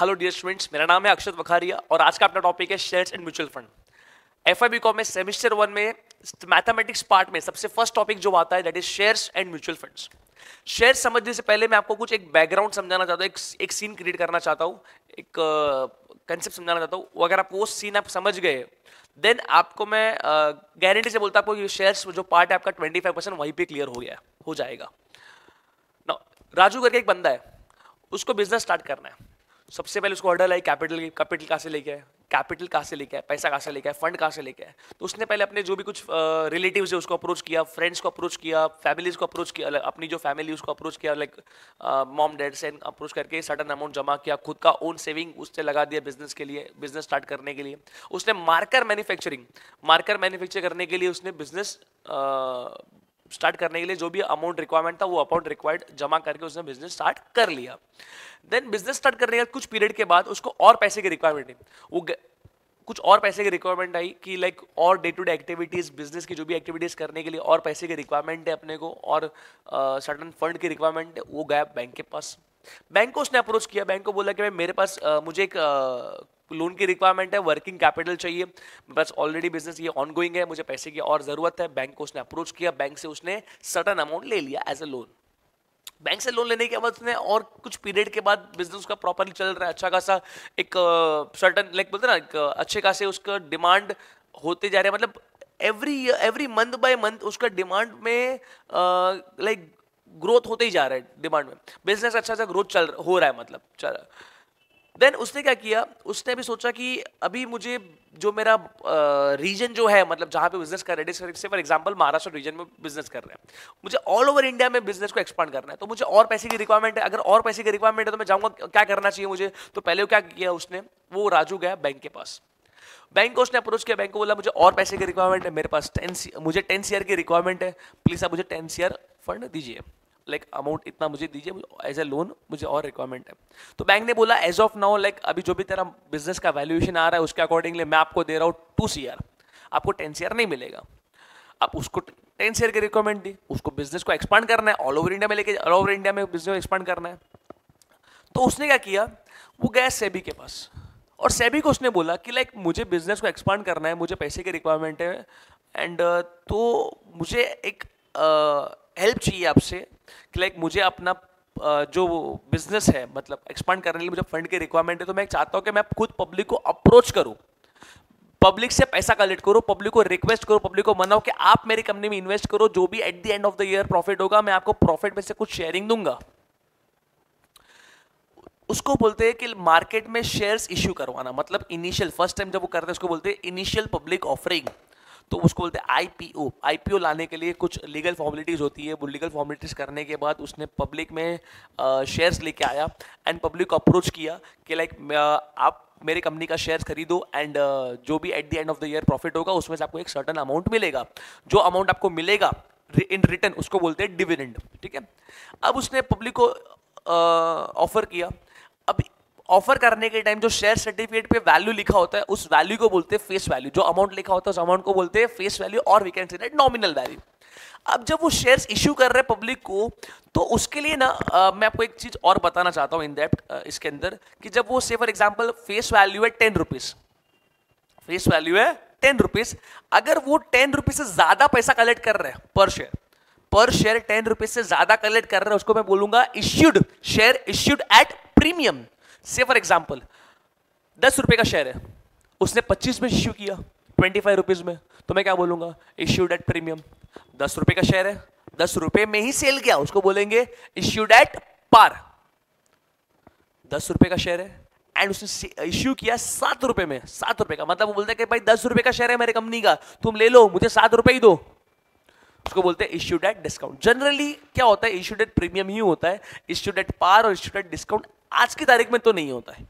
Hello dear students मेरा नाम है अक्षत वखारिया और आज का अपना टॉपिक है shares and mutual fund F I में सेमिस्टर वन में मैथमेटिक्स पार्ट में सबसे फ़र्स्ट टॉपिक जो आता है that is shares and mutual funds share समझने से पहले मैं आपको कुछ एक बैकग्राउंड समझाना चाहता हूँ एक, एक सीन क्रिएट करना चाहता हूँ एक कंसेप्ट uh, समझाना चाहता हूँ। अगर आप वो सीन आप समझ गए देन आपको मैं गारंटी uh, से बोलता ये शेयर्स जो पार्ट है आपका ट्वेंटी फाइव परसेंट वहीं पे क्लियर हो गया हो जाएगा। राजू करके एक बंदा है उसको बिज़नेस स्टार्ट करना है। सबसे पहले उसको ऑर्डर आई कैपिटल कैपिटल कहाँ से लेके आए? कैपिटल कहाँ से लेके आए? पैसा कहाँ से लेके आए? फंड कहाँ से लेके आए? तो उसने पहले अपने जो भी कुछ रिलेटिव है उसको अप्रोच किया फ्रेंड्स को अप्रोच किया फैमिलीज़ को अप्रोच किया अपनी जो फैमिली उसको अप्रोच किया लाइक मॉम डैड से अप्रोच करके सडन अमाउंट जमा किया, खुद का ओन सेविंग उससे लगा दिया बिज़नेस के लिए बिज़नेस स्टार्ट करने के लिए। उसने मार्कर मैन्युफैक्चरिंग मार्कर मैन्युफैक्चर करने के लिए उसने बिज़नेस स्टार्ट करने के लिए जो भी अमाउंट रिक्वायरमेंट था वो अमाउंट रिक्वायर्ड जमा करके उसने बिज़नेस स्टार्ट कर लिया। देन बिज़नेस स्टार्ट करने के कुछ पीरियड के बाद उसको और पैसे की रिक्वायरमेंट वो कुछ और पैसे की रिक्वायरमेंट आई कि लाइक और day to day activities business की जो भी एक्टिविटीज़ करने के लिए और पैसे की रिक्वायरमेंट है अपने को और सडन फंड की रिक्वायरमेंट है वो गया बैंक के पास। बैंक को उसने अप्रोच किया। बैंक को बोला कि भाई मेरे पास uh, मुझे एक लोन की रिक्वायरमेंट है वर्किंग कैपिटल चाहिए। बस ऑलरेडी बिज़नेस ये ऑनगोइंग है, मुझे पैसे की और ज़रूरत है। बैंक को उसने अप्रोच किया बैंक से उसने सटन अमाउंट ले लिया एज अ लोन बैंक से लोन लेने के बाद उसने और कुछ पीरियड के बाद बिज़नेस उसका प्रॉपरली चल रहा है अच्छा खासा एक सर्टन लाइक बोलते ना, एक अच्छे खासे उसका डिमांड होते जा रहे हैं। मतलब every every month by month उसका डिमांड में लाइक ग्रोथ होते ही जा रहा है डिमांड में। बिज़नेस अच्छा सा ग्रोथ चल, हो रहा है मतलब चल देन उसने क्या किया? उसने भी सोचा कि अभी मुझे जो मेरा रीजन जो है मतलब जहाँ पे बिज़नेस कर रहे हैं से फॉर एग्जांपल महाराष्ट्र रीजन में बिज़नेस कर रहे हैं। मुझे ऑल ओवर इंडिया में बिज़नेस को एक्सपांड करना है। तो मुझे और पैसे की रिक्वायरमेंट है। अगर और पैसे की रिक्वायरमेंट है तो मैं जाऊँगा, क्या करना चाहिए मुझे? तो पहले क्या किया उसने? वो राजू गया बैंक के पास। बैंक को उसने अप्रोच किया। बैंक को बोला, मुझे और पैसे की रिक्वायरमेंट है मेरे पास। टेन मुझे टेन सी की रिक्वायरमेंट है। प्लीज़ आप मुझे टेन सी फंड दीजिए। लाइक अमाउंट इतना मुझे दीजिए एज ए लोन मुझे और रिक्वायरमेंट है। तो बैंक ने बोला एज ऑफ़ नाउ लाइक अभी जो भी तेरा बिज़नेस का वैल्यूएशन आ रहा है उसके अकॉर्डिंगली मैं आपको दे रहा हूँ टू सी आपको टेन सी नहीं मिलेगा। आप उसको टेन सी की रिक्वायरमेंट दी उसको बिज़नेस को एक्सपांड करना है ऑल ओवर इंडिया में लेके ऑल ओवर इंडिया में बिज़नेस को एक्सपांड करना है। तो उसने क्या किया? वो गया सेबी के पास। और सेबी को उसने बोला कि लाइक मुझे बिज़नेस को एक्सपांड करना है मुझे पैसे की रिक्वायरमेंट है। एंड uh, तो मुझे एक हेल्प चाहिए आपसे कि लाइक मुझे अपना जो बिज़नेस है मतलब एक्सपांड करने के लिए मुझे फंड की रिक्वायरमेंट है तो मैं चाहता हूँ कि मैं खुद पब्लिक को अप्रोच करूँ। पब्लिक से पैसा कलेक्ट करो पब्लिक को रिक्वेस्ट करो पब्लिक को मनाओ कि आप मेरी कंपनी में इन्वेस्ट करो, जो भी at the end of the year profit होगा, मैं आपको प्रॉफिट में से कुछ शेयरिंग दूँगा। उसको बोलते हैं कि मार्केट में शेयर्स इश्यू करवाना मतलब इनिशियल फ़र्स्ट टाइम जब वो करते हैं, उसको बोलते हैं इनिशियल पब्लिक ऑफरिंग तो उसको बोलते हैं आईपीओ आईपीओ लाने के लिए कुछ लीगल फॉर्मेलिटीज़ होती है। वो लीगल फॉर्मेलिटीज़ करने के बाद उसने पब्लिक में शेयर्स लेके आया एंड पब्लिक को अप्रोच किया कि लाइक आप मेरे कंपनी का शेयर खरीदो एंड जो भी at the end of the year profit होगा, उसमें से आपको एक सर्टन अमाउंट मिलेगा। जो अमाउंट आपको मिलेगा इन रिटर्न उसको बोलते हैं डिविडेंड ठीक है? अब उसने पब्लिक को ऑफ़र किया। अब ऑफ़र करने के टाइम जो शेयर सर्टिफिकेट पे वैल्यू लिखा होता है उस वैल्यू को बोलते हैं फेस वैल्यू जो अमाउंट लिखा होता है उस अमाउंट को बोलते हैं फेस वैल्यू और we can say that nominal value अब जब वो शेयर्स इश्यू कर रहे हैं पब्लिक को तो उसके लिए ना आ, मैं आपको एक चीज़ और बताना चाहता हूँ इन दैट इसके अंदर कि जब वो say for example face value है टेन रुपीज़ फेस वैल्यू है टेन रुपीज़ अगर वो टेन रुपीज़ से ज़्यादा पैसा कलेक्ट कर रहे हैं per share per share ten rupees से ज़्यादा कलेक्ट कर रहे हैं उसको मैं बोलूँगा issued share issued at premium say for example दस रुपए का शेयर है। उसने पच्चीस में इश्यू किया ट्वेंटी फाइव रुपीज़ में। तो मैं क्या बोलूँगा? इश्यूड एट प्रीमियम दस रुपए का शेयर है। दस रुपए में ही सेल किया। उसको बोलेंगे इश्यूड एट पार दस रुपए का शेयर है एंड उसने इश्यू किया सात रुपए में। सात रुपए का। मतलब वो बोलता है कि भाई दस रुपए का शेयर है मेरे कंपनी का। तुम ले लो, मुझे सात रुपए ही दो। उसको बोलते हैं इश्यूड एट डिस्काउंट जनरली क्या होता है? इश्यूड एट प्रीमियम ही होता है। इश्यूड एट पार और इश्यूड एट डिस्काउंट आज की तारीख में तो नहीं होता है।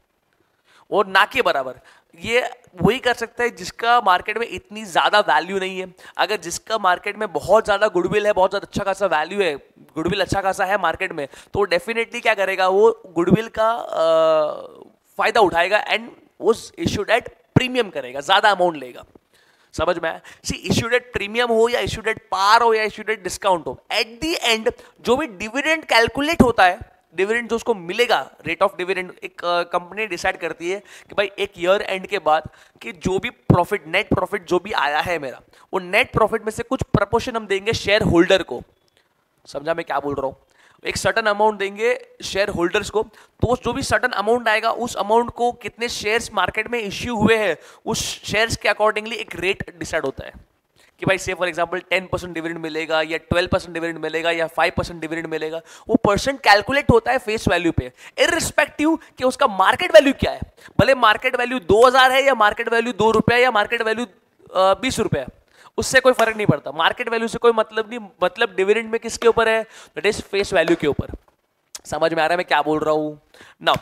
और ना के बराबर, ये वही कर सकता है जिसका मार्केट में इतनी ज़्यादा वैल्यू नहीं है। अगर जिसका मार्केट में बहुत ज़्यादा गुडविल है, बहुत ज़्यादा अच्छा खासा वैल्यू है गुडविल अच्छा खासा है मार्केट में तो डेफिनेटली क्या करेगा वो गुडविल का फ़ायदा उठाएगा एंड वो इश्यूड एट प्रीमियम करेगा, ज़्यादा अमाउंट लेगा। समझ में आया? सी इश्यूड एट प्रीमियम हो या इश्यूड एट पार हो या इश्यूड एट डिस्काउंट हो एट दी एंड जो भी डिविडेंड कैलकुलेट होता है डिविडेंड जो उसको मिलेगा रेट ऑफ़ डिविडेंड एक कंपनी डिसाइड करती है कि भाई एक ईयर एंड के बाद कि जो भी प्रॉफिट नेट प्रॉफिट जो भी आया है मेरा वो नेट प्रॉफिट में से कुछ प्रपोर्शन हम देंगे शेयर होल्डर को। समझा मैं क्या बोल रहा हूँ? एक सर्टन अमाउंट देंगे शेयर होल्डर्स को तो जो भी सर्टन अमाउंट आएगा, उस अमाउंट को कितने शेयर्स मार्केट में इश्यू हुए हैं, उस शेयर्स के अकॉर्डिंगली एक रेट डिसाइड होता है। कि भाई से फॉर एग्जांपल 10 परसेंट डिविडेंड मिलेगा या 12 परसेंट डिविडेंड मिलेगा या 5 परसेंट डिविडेंड मिलेगा, वो परसेंट कैलकुलेट होता है फेस वैल्यू पे इरिस्पेक्टिव कि उसका मार्केट वैल्यू क्या है। भले मार्केट वैल्यू 2000 है या मार्केट वैल्यू दो रुपया या मार्केट वैल्यू बीस रुपया, उससे कोई फ़र्क नहीं पड़ता। मार्केट वैल्यू से कोई मतलब नहीं मतलब डिविडेंड में किसके ऊपर है? दैट इज़ फेस वैल्यू के ऊपर। समझ में आ रहा है मैं क्या बोल रहा हूँ? ना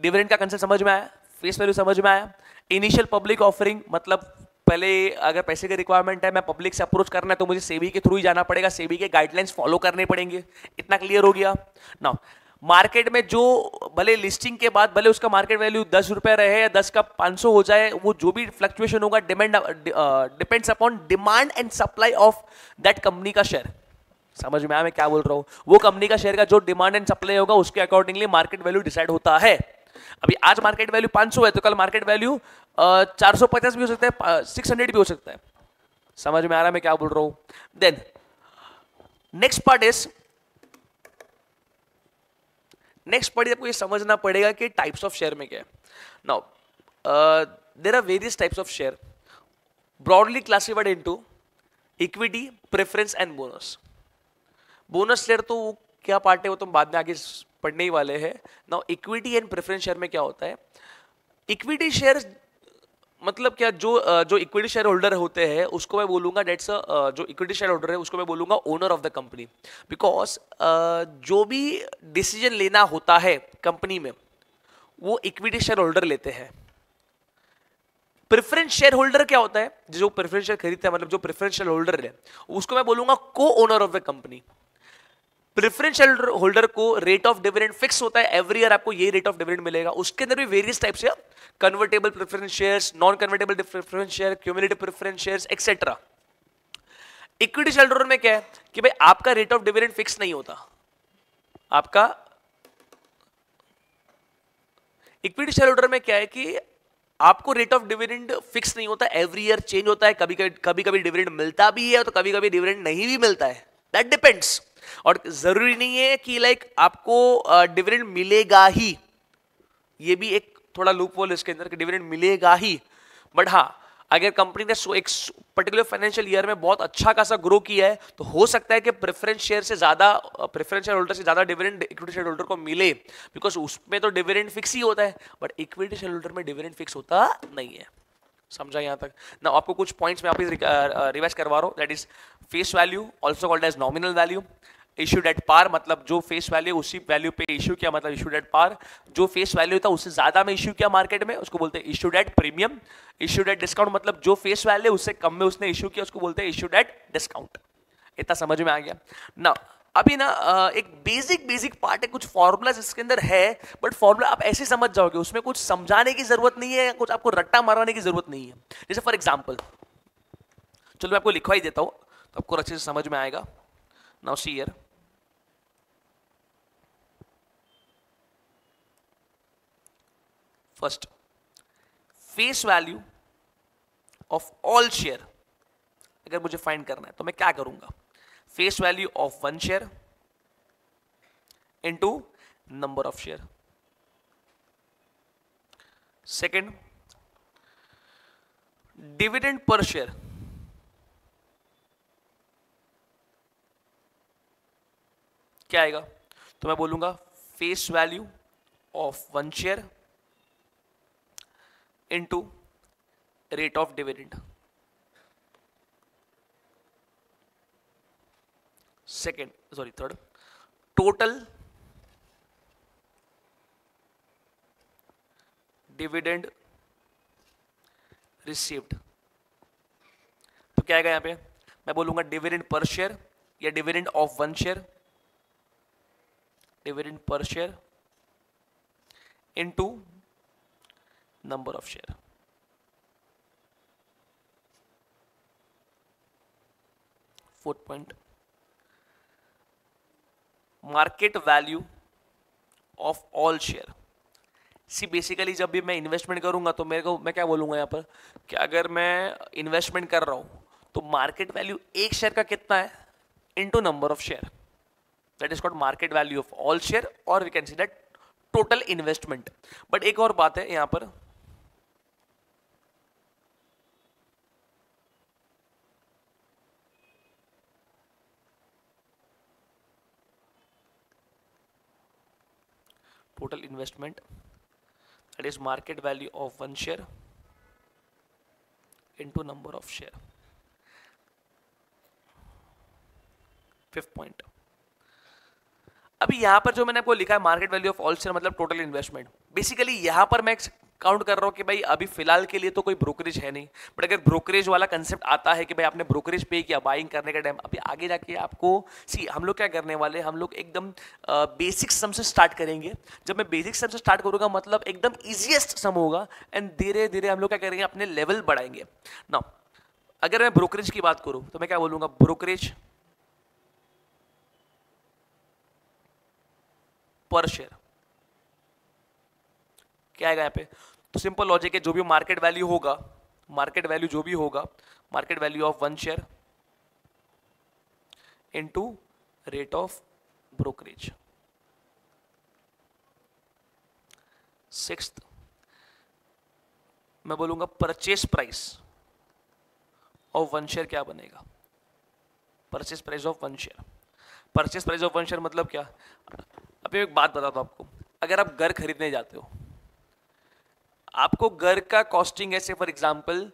डिविडेंड का कंसेप्ट समझ में आया? फेस वैल्यू समझ में आया? इनिशियल पब्लिक ऑफरिंग मतलब पहले अगर पैसे की रिक्वायरमेंट है, मैं पब्लिक से अप्रोच करना है तो मुझे सेबी के थ्रू ही जाना पड़ेगा। सेबी के गाइडलाइंस फॉलो करने पड़ेंगे। इतना क्लियर हो गया? ना मार्केट में जो भले लिस्टिंग के बाद, भले उसका मार्केट वैल्यू दस रुपए रहे या दस का पाँच सौ हो जाए, वो जो भी फ्लक्चुएशन होगा depend depends upon demand and supply of that company का शेयर समझ में आया मैं क्या बोल रहा हूँ? वो कंपनी का शेयर का जो डिमांड एंड सप्लाई होगा, उसके अकॉर्डिंगली मार्केट वैल्यू डिसाइड होता है। अभी आज मार्केट वैल्यू 500 है तो कल मार्केट वैल्यू चार सौ पचास भी हो सकता है सिक्स हंड्रेड भी हो सकता है। समझ में आ रहा है मैं क्या बोल रहा हूँ? Then next part is next part आपको ये समझना पड़ेगा कि टाइप्स ऑफ़ शेयर में क्या है। Now there are various types of share broadly classified into equity preference and bonus bonus share तो क्या पार्ट है? वो तुम बाद में आगे पढ़ने ही वाले हैं। Now equity and preference share में क्या होता है? इक्विटी शेयर मतलब क्या, जो जो इक्विटी शेयर होल्डर होते हैं, उसको मैं बोलूँगा डेट्स जो इक्विटी शेयर होल्डर है, उसको मैं बोलूँगा owner of the company because जो भी डिसीज़न लेना होता है कंपनी में, वो इक्विटी शेयर होल्डर लेते हैं. प्रेफरेंस शेयर होल्डर क्या होता है? जो प्रेफरेंस शेयर खरीदता है मतलब जो प्रेफरेंस शेयर होल्डर है, उसको मैं बोलूँगा को owner of the company preferential holder को रेट ऑफ़ डिविडेंड फिक्स होता है एवरी ईयर आपको ये रेट ऑफ़ डिविडेंड मिलेगा। उसके अंदर भी वेरियस टाइप्स है convertible preference shares non convertible preference share cumulative preference shares etcetera equity share में क्या है कि भाई आपका रेट ऑफ़ डिविडेंड फिक्स नहीं होता। आपका इक्विटी शेयर में क्या है कि आपको रेट ऑफ़ डिविडेंड फिक्स नहीं होता एवरी ईयर चेंज होता है कभी कभी कभी डिविडेंड मिलता भी है तो कभी कभी डिविडेंड नहीं भी मिलता है। दैट डिपेंड्स और ज़रूरी नहीं है कि लाइक आपको डिविडेंड मिलेगा ही। ये भी एक थोड़ा लूप वॉल इसके अंदर डिविडेंड मिलेगा ही। बट हाँ अगर कंपनी ने एक पर्टिकुलर फाइनेंशियल ईयर में बहुत अच्छा खासा ग्रो किया है तो हो सकता है कि प्रेफरेंस शेयर से ज़्यादा प्रेफरेंस शेयर होल्डर से ज़्यादा डिविडेंड इक्विटी शेयर होल्डर को मिले। बिकॉज़ उसमें तो डिविडेंड फिक्स ही होता है बट इक्विटी शेयर होल्डर में डिविडेंड फिक्स होता नहीं है। समझा यहाँ तक? ना आपको कुछ पॉइंट्स में आप रिवाइज करवा रहा हूँ। That is face value also called as nominal value issued at par मतलब जो फेस वैल्यू उसी वैल्यू पे इशू किया मतलब इशूड एट पार जो फेस वैल्यू था, उससे ज़्यादा में इशू किया मार्केट में, उसको बोलते हैं issued at premium issued at discount मतलब जो फेस वैल्यू उससे कम में उसने इशू किया, उसको बोलते हैं इशूड एट डिस्काउंट इतना समझ में आ गया। ना अभी ना एक बेसिक बेसिक पार्ट है, कुछ फॉर्मूला इसके अंदर है बट फॉर्मूला आप ऐसे समझ जाओगे, उसमें कुछ समझाने की ज़रूरत नहीं है कुछ आपको रट्टा मारने की ज़रूरत नहीं है। जैसे फॉर एग्ज़ाम्पल चलो मैं आपको लिखवा ही देता हूँ तो आपको अच्छे से समझ में आएगा। Now see here first face value of all share अगर मुझे फाइंड करना है तो मैं क्या करूँगा? Face value of one share into number of share second dividend per share क्या आएगा? तो मैं बोलूँगा face value of one share into rate of dividend. Second, sorry, third, total dividend received तो क्या आएगा यहाँ पे? मैं बोलूँगा डिविडेंड पर शेयर या dividend of one share dividend per share into number of share. Fourth point. Market value of all share see basically जब भी मैं इन्वेस्टमेंट करूँगा तो मेरे को, मैं क्या बोलूँगा यहाँ पर? कि अगर मैं इन्वेस्टमेंट कर रहा हूँ तो मार्केट वैल्यू एक शेयर का कितना है? Into number of share that is called market value of all share और we can see that total investment but एक और बात है यहाँ पर। total investment that is market value of one share into number of share. Fifth point. अभी यहाँ पर जो मैंने आपको लिखा है market value of all share मतलब टोटल इन्वेस्टमेंट बेसिकली यहाँ पर मैं काउंट कर रहा हूँ कि भाई अभी फ़िलहाल के लिए तो कोई ब्रोकरेज है नहीं बट अगर ब्रोकरेज वाला कंसेप्ट आता है कि भाई आपने ब्रोकरेज पे किया बाइंग करने का टाइम अभी आगे जाके आपको सी हम लोग क्या करने वाले हम लोग एकदम बेसिक सम से स्टार्ट करेंगे। जब मैं बेसिक सम से स्टार्ट करूँगा मतलब एकदम ईजिएस्ट सम होगा एंड धीरे धीरे हम लोग क्या करेंगे, अपने लेवल बढ़ाएँगे। ना अगर मैं ब्रोकरेज की बात करूँ तो मैं क्या बोलूँगा? ब्रोकरेज पर शेयर क्या आएगा यहाँ पे? तो सिंपल लॉजिक है, जो भी मार्केट वैल्यू होगा मार्केट वैल्यू जो भी होगा market value of one share into rate of brokerage six मैं बोलूँगा purchase price of one share क्या बनेगा? Purchase price of one share purchase price of one share मतलब क्या? अभी एक बात बताता हूँ आपको। अगर आप घर खरीदने जाते हो आपको घर का कॉस्टिंग ऐसे फॉर एग्ज़ाम्पल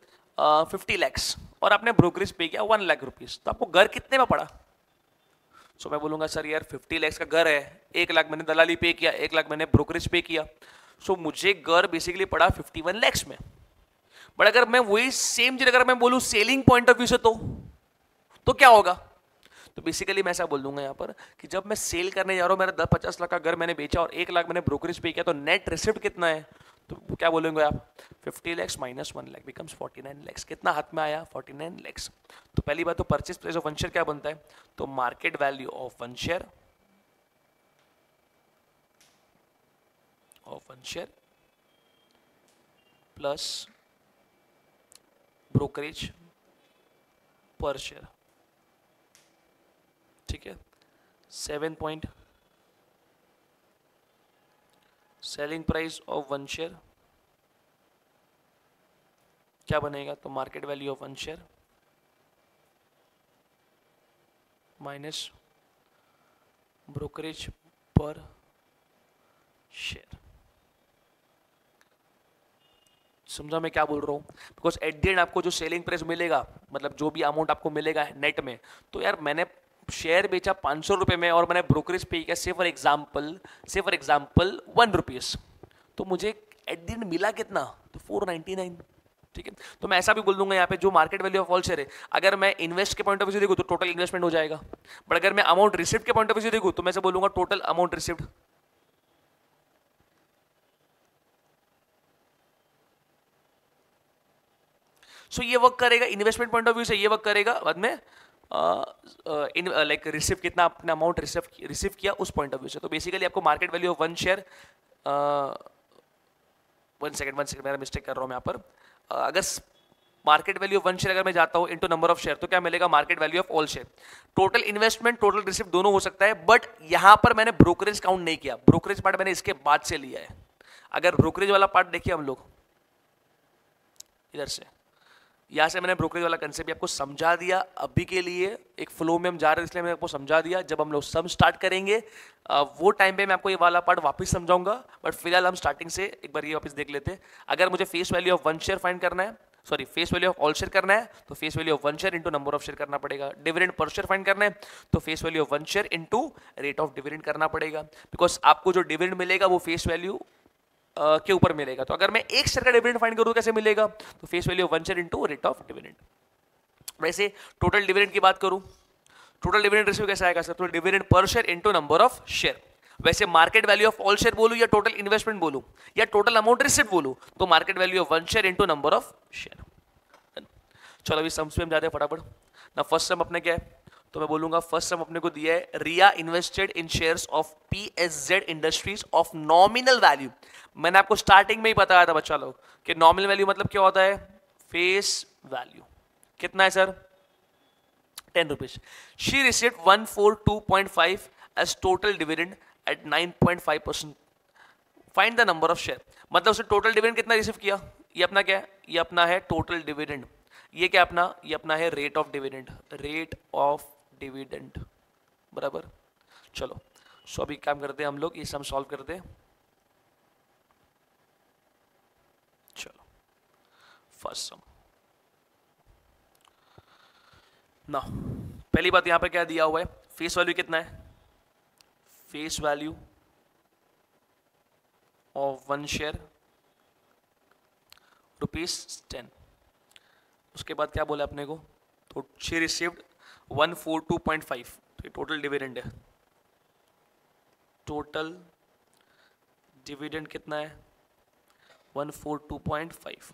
फिफ्टी लैक्स और आपने ब्रोकरेज पे किया वन लाख रुपीज़ तो आपको घर कितने में पड़ा? सो so, मैं बोलूँगा सर यार फिफ्टी लैक्स का घर है एक लाख मैंने दलाली पे किया एक लाख मैंने ब्रोकरेज पे किया। सो so, मुझे घर बेसिकली पड़ा फिफ्टी वन लैक्स में। बट अगर मैं वही सेम चीज़ अगर मैं बोलूँ सेलिंग पॉइंट ऑफ़ व्यू से तो तो क्या होगा? तो बेसिकली मैं ऐसा बोल दूँगा यहाँ पर कि जब मैं सेल करने जा रहा हूँ, मेरा दस पचास लाख का घर मैंने बेचा और एक लाख मैंने ब्रोकरेज पे किया तो नेट रिसिप्ट कितना है? तो क्या बोलेंगे आप? 50 lakhs minus one lakh becomes 49 lakhs कितना हाथ में आया? 49 लैक्स तो पहली बात तो purchase price of one share क्या बनता है? तो market value of one share of one share plus brokerage per share ठीक है? Seven point selling price of one share क्या बनेगा? तो market value of one share minus brokerage per share समझा मैं क्या बोल रहा हूँ? बिकॉज़ एट दी एंड आपको जो सेलिंग प्राइस मिलेगा मतलब जो भी अमाउंट आपको मिलेगा नेट में तो यार मैंने शेयर बेचा पाँच सौ रुपये में और मैंने ब्रोकरेज पे किया say for example say for example one rupees तो मुझे एट दिन मिला कितना? तो फोर नाइन्टी नाइन ठीक है? तो मैं ऐसा भी बोल दूँगा यहाँ पे जो market value of all share है, अगर मैं इन्वेस्ट के पॉइंट ऑफ़ व्यू देखूँ तो टोटल इन्वेस्टमेंट हो जाएगा। बट अगर मैं अमाउंट रिसिप्ट के पॉइंट ऑफ़ व्यू देखूँ तो मैं से बोलूँगा टोटल अमाउंट रिसिप्ट सो ये वर्क करेगा इन्वेस्टमेंट पॉइंट ऑफ़ व्यू से ये वर्क करेगा, बाद में इन लाइक रिसीव कितना अपना अमाउंट रिसीव रिसीव किया उस पॉइंट ऑफ़ व्यू से। तो बेसिकली आपको market value of one share one second one second मेरा मिस्टेक कर रहा हूँ यहाँ पर। uh, अगर market value of one share अगर मैं जाता हूँ इनटू नंबर ऑफ़ शेयर तो क्या मिलेगा market value of all share total investment total receipt दोनों हो सकता है बट यहाँ पर मैंने ब्रोकरेज काउंट नहीं किया। ब्रोकरेज पार्ट मैंने इसके बाद से लिया है। अगर ब्रोकरेज वाला पार्ट देखिए हम लोग। इधर से। यहाँ से मैंने ब्रोकरेज वाला कंसेप्ट आपको समझा दिया। अभी के लिए एक फ्लो में हम जा रहे हैं, इसलिए मैंने आपको समझा दिया। जब हम लोग सम स्टार्ट करेंगे वो टाइम पे मैं आपको ये वाला पार्ट वापस समझाऊँगा। बट फ़िलहाल हम स्टार्टिंग से एक बार ये वापस देख लेते हैं। अगर मुझे face value of one share find करना है sorry face value of all share करना है तो face value of one share into number of share करना पड़ेगा। डिविडेंड पर शेयर फाइंड करना है तो face value of one share into rate of dividend करना पड़ेगा। बिकॉज़ आपको जो डिविडेंड मिलेगा, वो फेस वैल्यू के ऊपर मिलेगा। तो अगर मैं एक शेयर का डिविडेंड फाइंड करूँ, कैसे मिलेगा? तो face value one share into rate of dividend वैसे टोटल डिविडेंड की बात करूँ। टोटल डिविडेंड रेशियो कैसे आएगा सर तो dividend per share into number of share वैसे market value of all share बोलूँ या टोटल इन्वेस्टमेंट बोलूँ या टोटल अमाउंट रिसिप्ट बोलूँ तो market value of one share into number of share चलो, अभी सम्स में हम जाते हैं फटाफट। ना फ़र्स्ट सम अपने क्या है? तो मैं बोलूँगा फ़र्स्ट सम अपने को दिया है, Riya invested in shares of P S Z industries of nominal value मैंने आपको स्टार्टिंग में ही बताया था, बच्चा लोग, कि नॉमिनल वैल्यू मतलब क्या होता है? फेस वैल्यू कितना है sir ten rupees she receive one four two point five as total dividend at nine point five percent find the number of share मतलब उसने टोटल डिविडेंड कितना रिसीव किया? ये अपना क्या है? ये अपना है टोटल डिविडेंड ये क्या अपना? ये अपना है rate of dividend rate of dividend बराबर? चलो सो अभी काम करते हैं हम लोग, ये सम सॉल्व करते हैं। चलो फ़र्स्ट सम ना पहली बात यहाँ पे क्या दिया हुआ है? फेस वैल्यू कितना है? Face value of one share rupees ten उसके बाद क्या बोला अपने को? तो she received one four two point five तो ये टोटल डिविडेंड है। टोटल डिविडेंड कितना है? One four two point five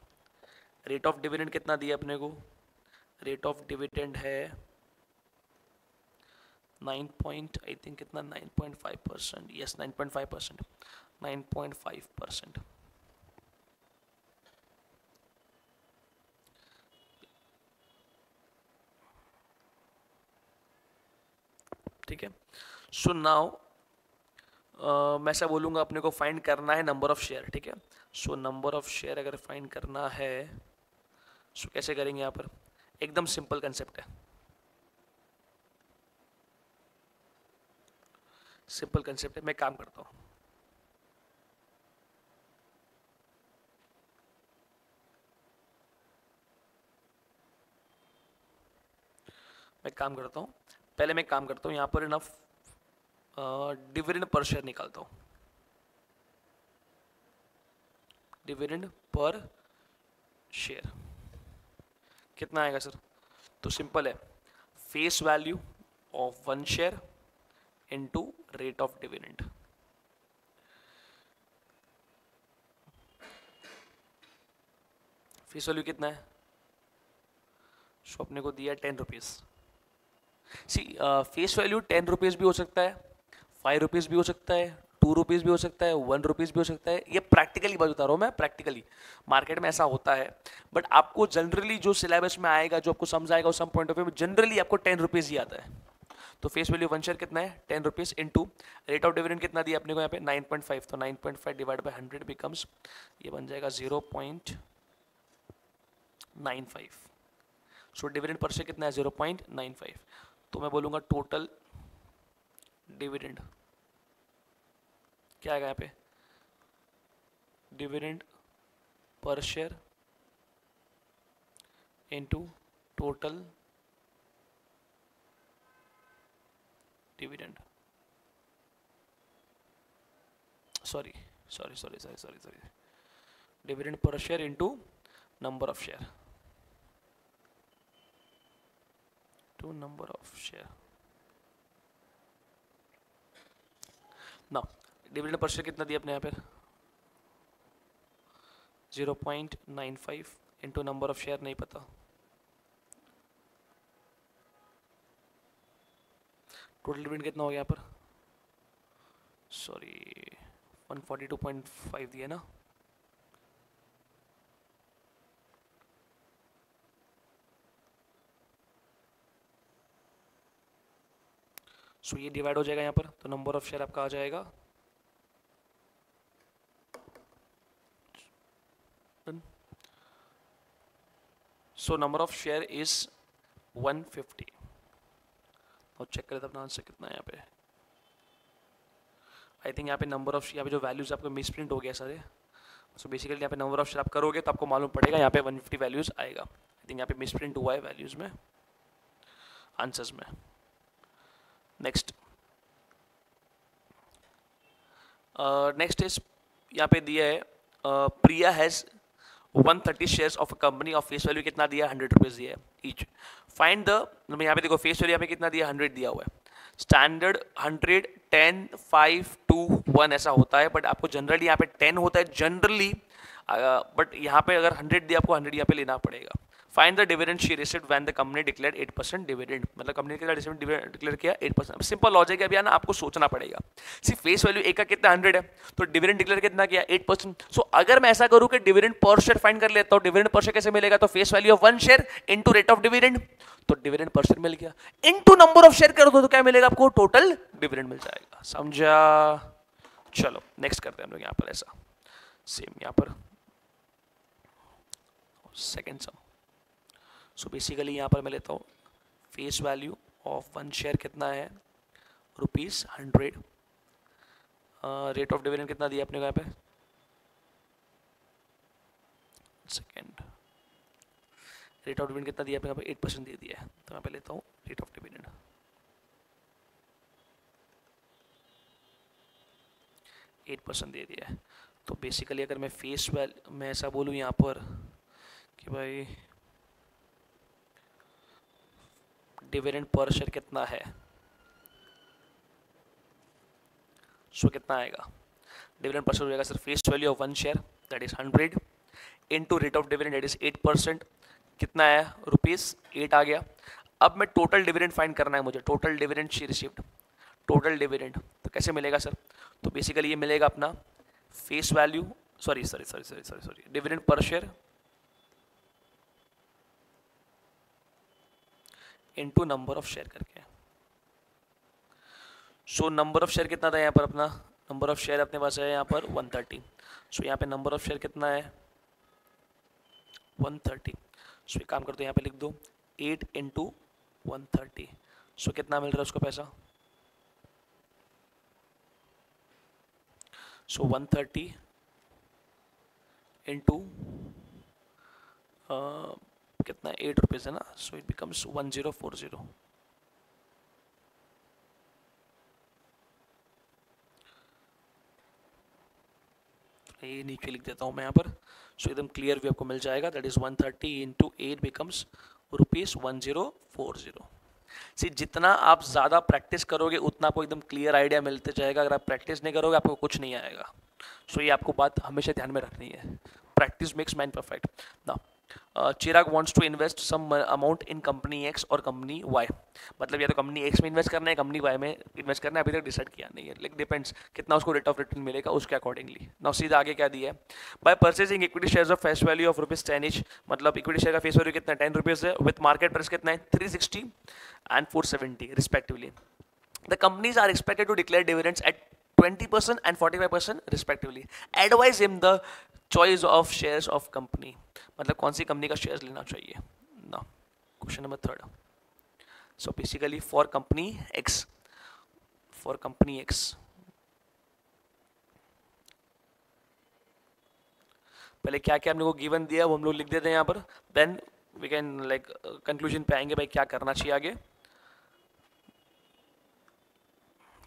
rate of dividend कितना दिया अपने को? रेट ऑफ़ डिविडेंड है नाइन पॉइंट आई थिंक कितना? Nine point five percent yes nine point five percent nine point five percent ठीक है? सो नाउ मैं ऐसा बोलूँगा अपने को फाइंड करना है नंबर ऑफ़ शेयर ठीक है? सो नंबर ऑफ़ शेयर अगर फाइंड करना है सो so कैसे करेंगे यहाँ पर? एकदम सिंपल कंसेप्ट है। सिंपल कंसेप्ट है, मैं काम करता हूँ। मैं काम करता हूँ। पहले मैं काम करता हूँ, यहाँ पर इनफ डिविडेंड पर शेयर निकालता हूँ। डिविडेंड पर शेयर कितना आएगा सर? तो सिंपल है। Face value of one share into rate of dividend face value कितना है? सो अपने को दिया ten rupees see face value ten rupees भी हो सकता है फाइव रुपीज़ भी हो सकता है टू रुपीज़ भी हो सकता है वन रुपीज़ भी हो सकता है। ये प्रैक्टिकली बात बता रहा हूँ मैं प्रैक्टिकली मार्केट में ऐसा होता है। बट आपको जनरली जो सिलेबस में आएगा, जो आपको समझ आएगा some point of view generally आपको टेन रुपीज़ ही आता है। तो फेस वैल्यू वन शेयर कितना है? Ten rupees into rate of dividend कितना दिया अपने को यहाँ पे? नाइन पॉइंट फाइव तो nine point five divide by hundred becomes ये बन जाएगा zero point nine five so dividend per share कितना है? ज़ीरो पॉइंट नाइन फाइव तो मैं बोलूँगा टोटल डिविडेंड क्या आएगा यहाँ पे? Dividend per share into total dividend sorry sorry sorry sorry sorry sorry dividend per share into number of share to number of share. Now dividend per share कितना दिया अपने यहाँ nine five into number of share नहीं पता। Total dividend कितना हो गया यहाँ पर? Sorry one forty two point five दिया ना? सो ये डिवाइड हो जाएगा यहाँ पर तो नंबर ऑफ़ शेयर आपका आ जाएगा। So number of share is 150 fifty और चेक करें तो अपना आंसर कितना है यहाँ पे। आई थिंक यहाँ पे नंबर ऑफ़ यहाँ पे जो वैल्यूज़ आपको मिस प्रिंट हो गया सारे। सो बेसिकली यहाँ पे नंबर ऑफ़ शेयर आप करोगे तो आपको मालूम पड़ेगा यहाँ पे 150 वैल्यूज़ आएगा। आई थिंक यहाँ पे मिस प्रिंट हुआ है वैल्यूज़ में। आंसर्स में। नेक्स्ट नेक्स्ट इज़ यहाँ पे दिया है Priya has 130 shares of a company of face value कितना दिया? हंड्रेड रुपीज़ दिया है ईच फाइंड द यहाँ पे देखो फेस वैल्यू यहाँ पे कितना दिया? हंड्रेड दिया हुआ है. Standard hundred ten five two one ऐसा होता है बट आपको जनरली यहाँ पे टेन होता है जनरली बट यहाँ पे अगर हंड्रेड दिया, आपको हंड्रेड यहाँ पे लेना पड़ेगा. Find the dividend she received when the company declare 8 percent dividend. मतलब कंपनी के डिविडेंड डिक्लेयर किया 8 परसेंट। सिंपल लॉजिक है, अभी ना आपको सोचना पड़ेगा। सी, फेस वैल्यू एक का कितना हंड्रेड है? तो डिविडेंड डिक्लेयर कितना किया? 8 परसेंट। सो अगर मैं ऐसा करूँ कि डिविडेंड पर शेयर फाइंड कर लेता हूँ, डिविडेंड पर शेयर कैसे मिलेगा? तो face value of one share into rate of dividend तो डिविडेंड पर शेयर मिल गया। इनटू नंबर ऑफ़ शेयर कर दो तो क्या मिलेगा आपको? टोटल डिविडेंड मिल जाएगा। समझा? चलो नेक्स्ट करते हैं हम लोग यहाँ पर ऐसा। सेम यहाँ पर। सेकेंड सम सो बेसिकली यहाँ पर मैं लेता हूँ face value of one share कितना है? Rupees hundred rate of dividend कितना दिया अपने यहाँ पे? सेकेंड रेट ऑफ़ डिविडेंड कितना दिया अपने यहाँ पे? एट परसेंट दे दिया है। तो मैं पे लेता हूँ rate of dividend eight percent दे दिया है। तो बेसिकली अगर मैं फेस वैल्यू मैं ऐसा बोलूँ यहाँ पर कि भाई डिविडेंड पर शेयर कितना है? सो कितना आएगा? डिविडेंड पर शेयर जाएगा sir face value of one share that is hundred into rate of dividend that is eight percent कितना है? रुपीज़ एट आ गया. अब मैं टोटल डिविडेंड फाइंड करना है मुझे. Total dividend she received total dividend तो कैसे मिलेगा सर तो बेसिकली ये मिलेगा अपना face value sorry sorry sorry sorry sorry sorry dividend per share into number of share करके सो नंबर ऑफ़ शेयर कितना था यहाँ पर अपना? नंबर ऑफ़ शेयर अपने पास है यहाँ पर 130 सो यहाँ पे नंबर ऑफ़ शेयर कितना है? 130 सो एक काम करते हैं, यहाँ पे लिख दो। 8 इंटू वन सो कितना मिल रहा है उसको पैसा? सो वन थर्टी इंटू कितना एट रुपीज़ है ना? So it becomes one zero four zero ये नीचे लिख देता हूँ मैं यहाँ पर। सो एकदम क्लियर भी आपको मिल जाएगा। That is one thirty into eight becomes rupees one zero four zero see जितना आप ज़्यादा प्रैक्टिस करोगे उतना आपको एकदम क्लियर आइडिया मिलते जाएगा। अगर आप प्रैक्टिस नहीं करोगे आपको कुछ नहीं आएगा। सो so, ये आपको बात हमेशा ध्यान में रखनी है। प्रैक्टिस मेक्स मैन परफेक्ट ना Chirag wants to invest some amount in company X और कंपनी वाई मतलब या तो कंपनी एक्स में इन्वेस्ट करना है कंपनी वाई में इन्वेस्ट करना है, अभी तक डिसाइड किया नहीं है। लाइक डिपेंड्स कितना उसको रेट ऑफ़ रिटर्न मिलेगा, उसके अकॉर्डिंगली नाउ सीधा आगे क्या दिया है? By purchasing equity shares of face value of rupees ten each मतलब इक्विटी शेयर का फेस वैल्यू कितना टेन रुपीज़ है विथ मार्केट प्राइस कितना है? Three sixty and four seventy respectively the companies are expected to declare dividends at 20% and 45% respectively. Advise him the choice of shares of company. मतलब कौन सी company का share लेना चाहिए? ना। Question number third so basically for company X for company X पहले क्या क्या हम लोग को गिवन दिया, वो हम लोग लिख देते हैं यहाँ पर। Then we can like conclusion पे आएँगे भाई क्या करना चाहिए आगे।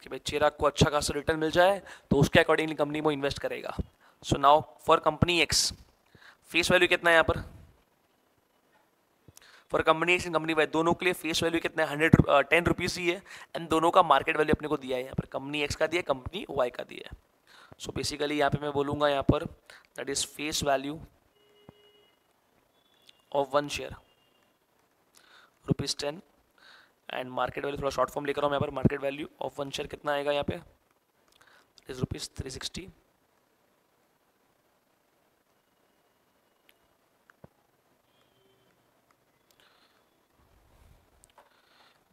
कि भाई चिराग को अच्छा खासा रिटर्न मिल जाए तो उसके अकॉर्डिंगली कंपनी वो इन्वेस्ट करेगा। So now for company X face value कितना है यहाँ पर? For company X and company Y दोनों के लिए फेस वैल्यू कितना है? हंड्रेड टेन रुपीज़ ही है एंड दोनों का मार्केट वैल्यू अपने को दिया है यहाँ पर। कंपनी एक्स का दिया कंपनी वाई का दिया है। सो बेसिकली यहाँ पे मैं बोलूँगा यहाँ पर that is face value of one share rupees ten and market value थोड़ा शॉर्ट फॉर्म लेकर यहाँ पर। Market value of one share कितना आएगा यहाँ पे? Is rupees three sixty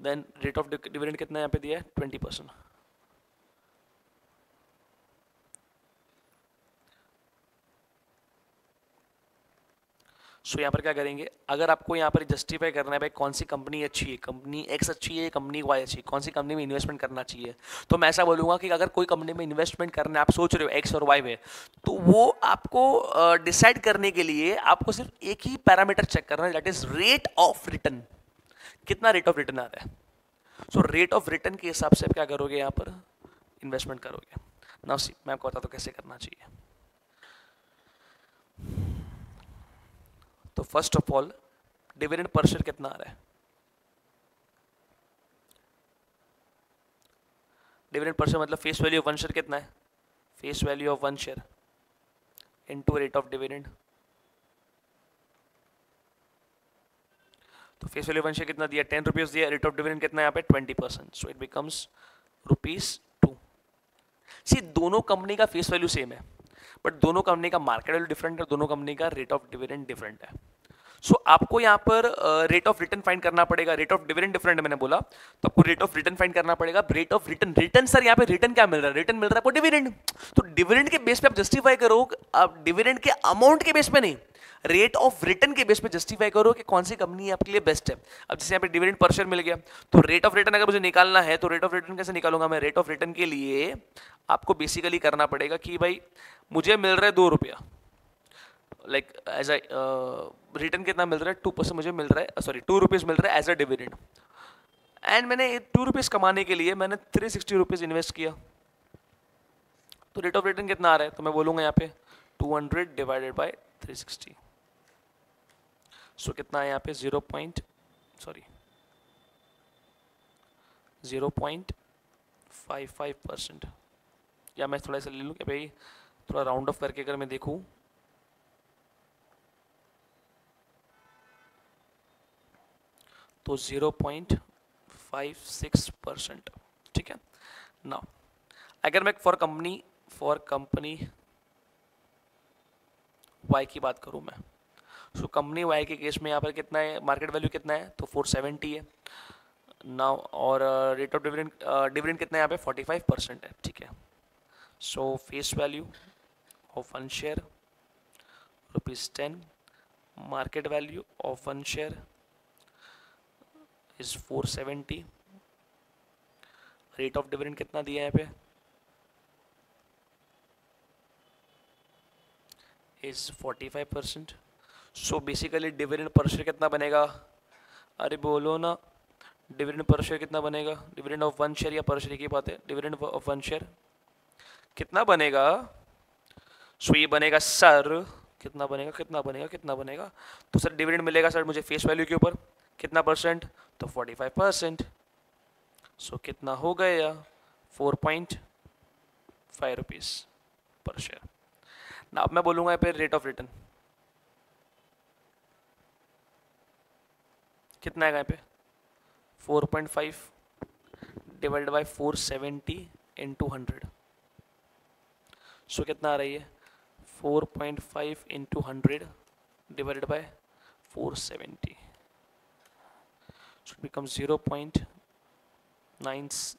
then rate of dividend कितना यहाँ पे दिया है? ट्वेंटी परसेंट सो यहाँ पर क्या करेंगे? अगर आपको यहाँ पर जस्टिफाई करना है, भाई कौन सी कंपनी अच्छी है? कंपनी एक्स अच्छी है कंपनी वाई अच्छी है? कौन सी कंपनी में इन्वेस्टमेंट करना चाहिए? तो मैं ऐसा बोलूँगा कि अगर कोई कंपनी में इन्वेस्टमेंट करना आप सोच रहे हो एक्स और वाई में तो वो आपको डिसाइड करने के लिए आपको सिर्फ़ एक ही पैरामीटर चेक करना है that is rate of return कितना रेट ऑफ़ रिटर्न आ रहा है? सो रेट ऑफ़ रिटर्न के हिसाब से आप क्या करोगे यहाँ पर? इन्वेस्टमेंट करोगे। ना सी मैं आपको बताता हूँ कैसे करना चाहिए। तो first of all dividend per share कितना आ रहा है? डिविडेंड पर शेयर मतलब face value of one share कितना है? Face value of one share into rate of dividend तो फेस वैल्यू वन कितना दिया? टेन रुपीज़ दिया। रेट ऑफ़ डिविडेंड कितना यहाँ पे? Twenty percent so it becomes rupees two see दोनों कंपनी का फेस वैल्यू सेम है बट दोनों कंपनी का मार्केट वैल्यू डिफरेंट है दोनों कंपनी का रेट ऑफ़ डिविडेंड डिफरेंट है। सो so, आपको यहाँ पर रेट ऑफ़ रिटर्न फाइंड करना पड़ेगा। रेट ऑफ़ डिविडेंड डिफरेंट मैंने बोला। तो आपको रेट ऑफ़ रिटर्न फाइंड करना पड़ेगा। Rate of return return sir यहाँ पे रिटर्न क्या मिल रहा है? रिटर्न मिल रहा है आपको डिविडेंड तो डिविडेंड के बेस पे आप जस्टिफाई करो आप डिविडेंड के अमाउंट के बेस पे नहीं रेट ऑफ़ रिटर्न के बेस पे जस्टिफाई करो कि कौन सी कंपनी आपके लिए बेस्ट है। अब जैसे यहाँ पे डिविडेंड पर शेयर मिल गया। तो रेट ऑफ़ रिटर्न अगर मुझे निकालना है तो रेट ऑफ़ रिटर्न कैसे निकालूँगा मैं? रेट ऑफ़ रिटर्न के लिए आपको बेसिकली करना पड़ेगा कि भाई मुझे मिल रहा है दो रुपया। लाइक एज आई रिटर्न कितना मिल रहा है? टू परसेंट मुझे मिल रहा है सॉरी टू रुपीज़ मिल रहा है एज अ डिविडेंड एंड मैंने टू रुपीज़ कमाने के लिए मैंने थ्री सिक्सटी रुपीज़ इन्वेस्ट किया। तो रेट ऑफ़ रिटर्न कितना आ रहा है? तो मैं बोलूँगा यहाँ पे two hundred divided by three sixty so कितना है यहाँ पे? Zero point sorry zero point five five percent या मैं थोड़ा सा ले लूँ कि भाई थोड़ा राउंड ऑफ़ करके अगर मैं देखूँ तो zero point five six percent ठीक है? ना अगर मैं for company for company Y की बात करूँ मैं सो कंपनी वाई के केस में यहाँ पर कितना है? मार्केट वैल्यू कितना है? तो फोर सेवेंटी है। ना और रेट ऑफ़ डिविडेंड डिविडेंड कितना है यहाँ पे? फोर्टी फाइव परसेंट है, ठीक है? So face value of one share rupees ten market value of one share is 470 rate of dividend कितना दिया है पे? Is 45 percent so basically dividend per share कितना बनेगा? अरे बोलो ना डिविडेंड पर शेयर कितना बनेगा? डिविडेंड ऑफ़ वन शेयर या पर शेयर की बात है? डिविडेंड ऑफ़ वन शेयर कितना बनेगा? सो ये बनेगा सर कितना बनेगा कितना बनेगा कितना बनेगा? तो सर डिविडेंड मिलेगा सर मुझे फेस वैल्यू के ऊपर। कितना परसेंट तो 45 परसेंट सो कितना हो गया? Four point five rupees per share ना अब मैं बोलूँगा पे रेट ऑफ़ रिटर्न कितना है यहाँ पे? 4.5 divide by 470 into hundred so कितना आ रही है? 4.5 point five into hundred divided by 470 so it becomes 0 0.9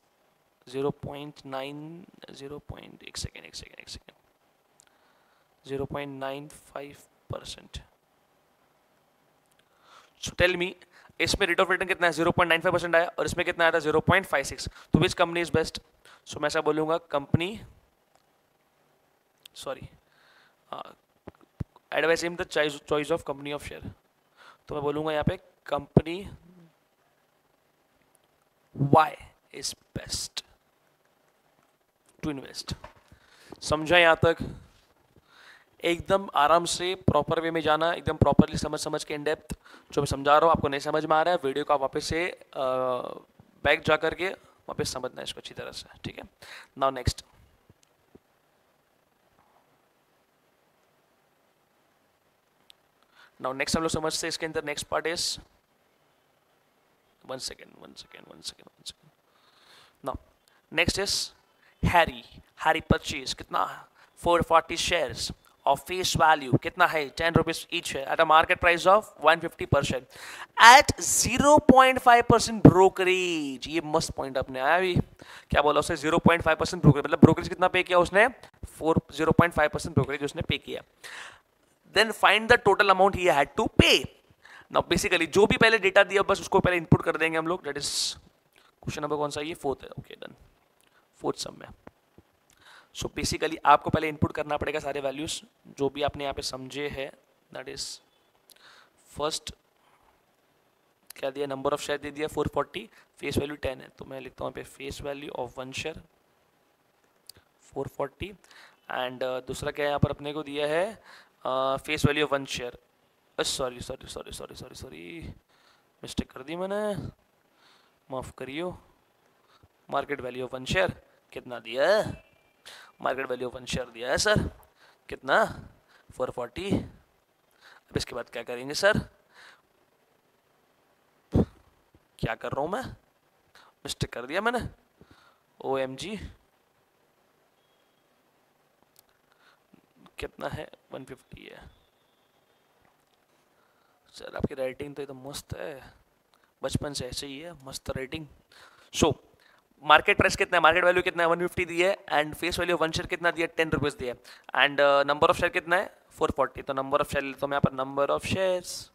0 0.9 0 point एक सेकेंड एक सेकेंड एक second 0.95 percent so tell me इसमें रेट ऑफ़ रिटर्न कितना है? 0.95 परसेंट आया और इसमें कितना आया था? 0.56 तो which company is best so मैं ऐसा बोलूँगा company sorry advice in the choice of company of share तो मैं बोलूँगा यहाँ पे company why is best to invest. समझा यहाँ तक? एकदम आराम से प्रॉपर वे में जाना, एकदम प्रॉपरली समझ समझ के इन डेप्थ जो मैं समझा रहा हूँ, आपको नहीं समझ में आ रहा है, वीडियो को आप वापस से बैक जा करके वापस समझना है इसको अच्छी तरह से, ठीक है? नाउ नेक्स्ट नाउ नेक्स्ट हम लोग समझते हैं इसके अंदर next part is one second one second one second one second now next is harry harry purchase kitna 440 shares of face value kitna hai 10 rupees each है at a market price of 150 per share at 0.5 percent brokerage ये मस्त point अपने आया अभी क्या बोला उसने 0.5 percent brokerage मतलब ब्रोकरेज कितना पे किया उसने 4 0.5 परसेंट ब्रोकरेज उसने पे किया then find the total amount he had to pay now basically जो भी पहले डेटा दिया, बस उसको पहले इनपुट कर देंगे हम लोग. दैट इज़ क्वेश्चन नंबर कौन सा? ये फोर्थ है. ओके डन फोर्थ सम में सो बेसिकली आपको पहले इनपुट करना पड़ेगा सारे वैल्यूज़ जो भी आपने यहाँ पे समझे है. दैट इज़ फ़र्स्ट क्या दिया? नंबर ऑफ़ शेयर दे दिया 440 फेस वैल्यू 10 है. तो मैं लिखता हूँ पे face value of one share 440 and दूसरा क्या यहाँ पर अपने को दिया है? Face value of one share sorry sorry sorry sorry sorry sorry mistake कर दी मैंने। माफ़ करियो। Market value of one share कितना दिया? है market value of one share दिया है सर कितना? फोर फोर्टी अब इसके बाद क्या करेंगे सर क्या कर रहा हूँ मैं? मिस्टेक कर दिया मैंने। ओ एम जी कितना है? 150 है। सर, आपकी राइटिंग तो एकदम मस्त है। बचपन से ऐसे ही है, मस्त रेटिंग सो मार्केट प्राइस कितना है? मार्केट वैल्यू कितना है? वन फिफ्टी दी है and face value one share कितना दिया टेन रुपीज़ दिया एंड नंबर ऑफ़ शेयर कितना है? फोर फोर्टी तो नंबर ऑफ़ शेयर तो मैं यहाँ पर नंबर ऑफ़ शेयर्स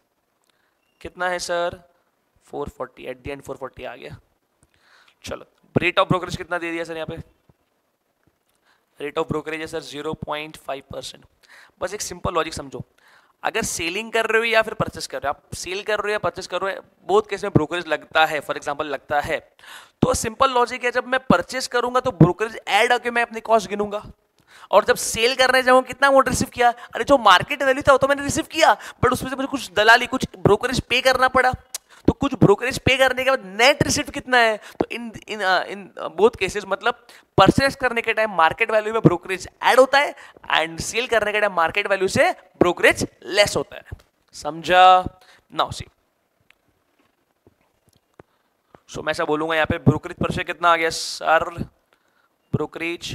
कितना है sir four forty at the and four forty आ गया। चलो रेट ऑफ़ ब्रोकरेज कितना दे दिया सर यहाँ पे? रेट ऑफ़ ब्रोकरेज है sir zero point five percent बस एक सिंपल लॉजिक समझो। अगर सेलिंग कर रहे हो या फिर परचेस कर रहे हो, आप सेल कर रहे हो या परचेस कर रहे हो, बहुत केस में ब्रोकरेज लगता है, फॉर एग्जांपल लगता है। तो सिंपल लॉजिक है, जब मैं परचेस करूँगा तो ब्रोकरेज ऐड होकर मैं अपनी कॉस्ट गिनूँगा। और जब सेल करने जाऊँ, कितना अमाउंट रिसीव किया? अरे, जो मार्केट वैल्यू था, वो तो मैंने रिसीव किया बट उसमें से मुझे कुछ दलाली, कुछ ब्रोकरेज पे करना पड़ा। तो कुछ ब्रोकरेज पे करने के बाद नेट रिसिप्ट कितना है? तो in in in both cases मतलब परचेस करने के टाइम मार्केट वैल्यू में ब्रोकरेज ऐड होता है एंड सेल करने के टाइम मार्केट वैल्यू से ब्रोकरेज लेस होता है। समझा? नाउ सी सो मैं ऐसा बोलूँगा यहाँ पे ब्रोकरेज पर शेयर कितना आ गया सर ब्रोकरेज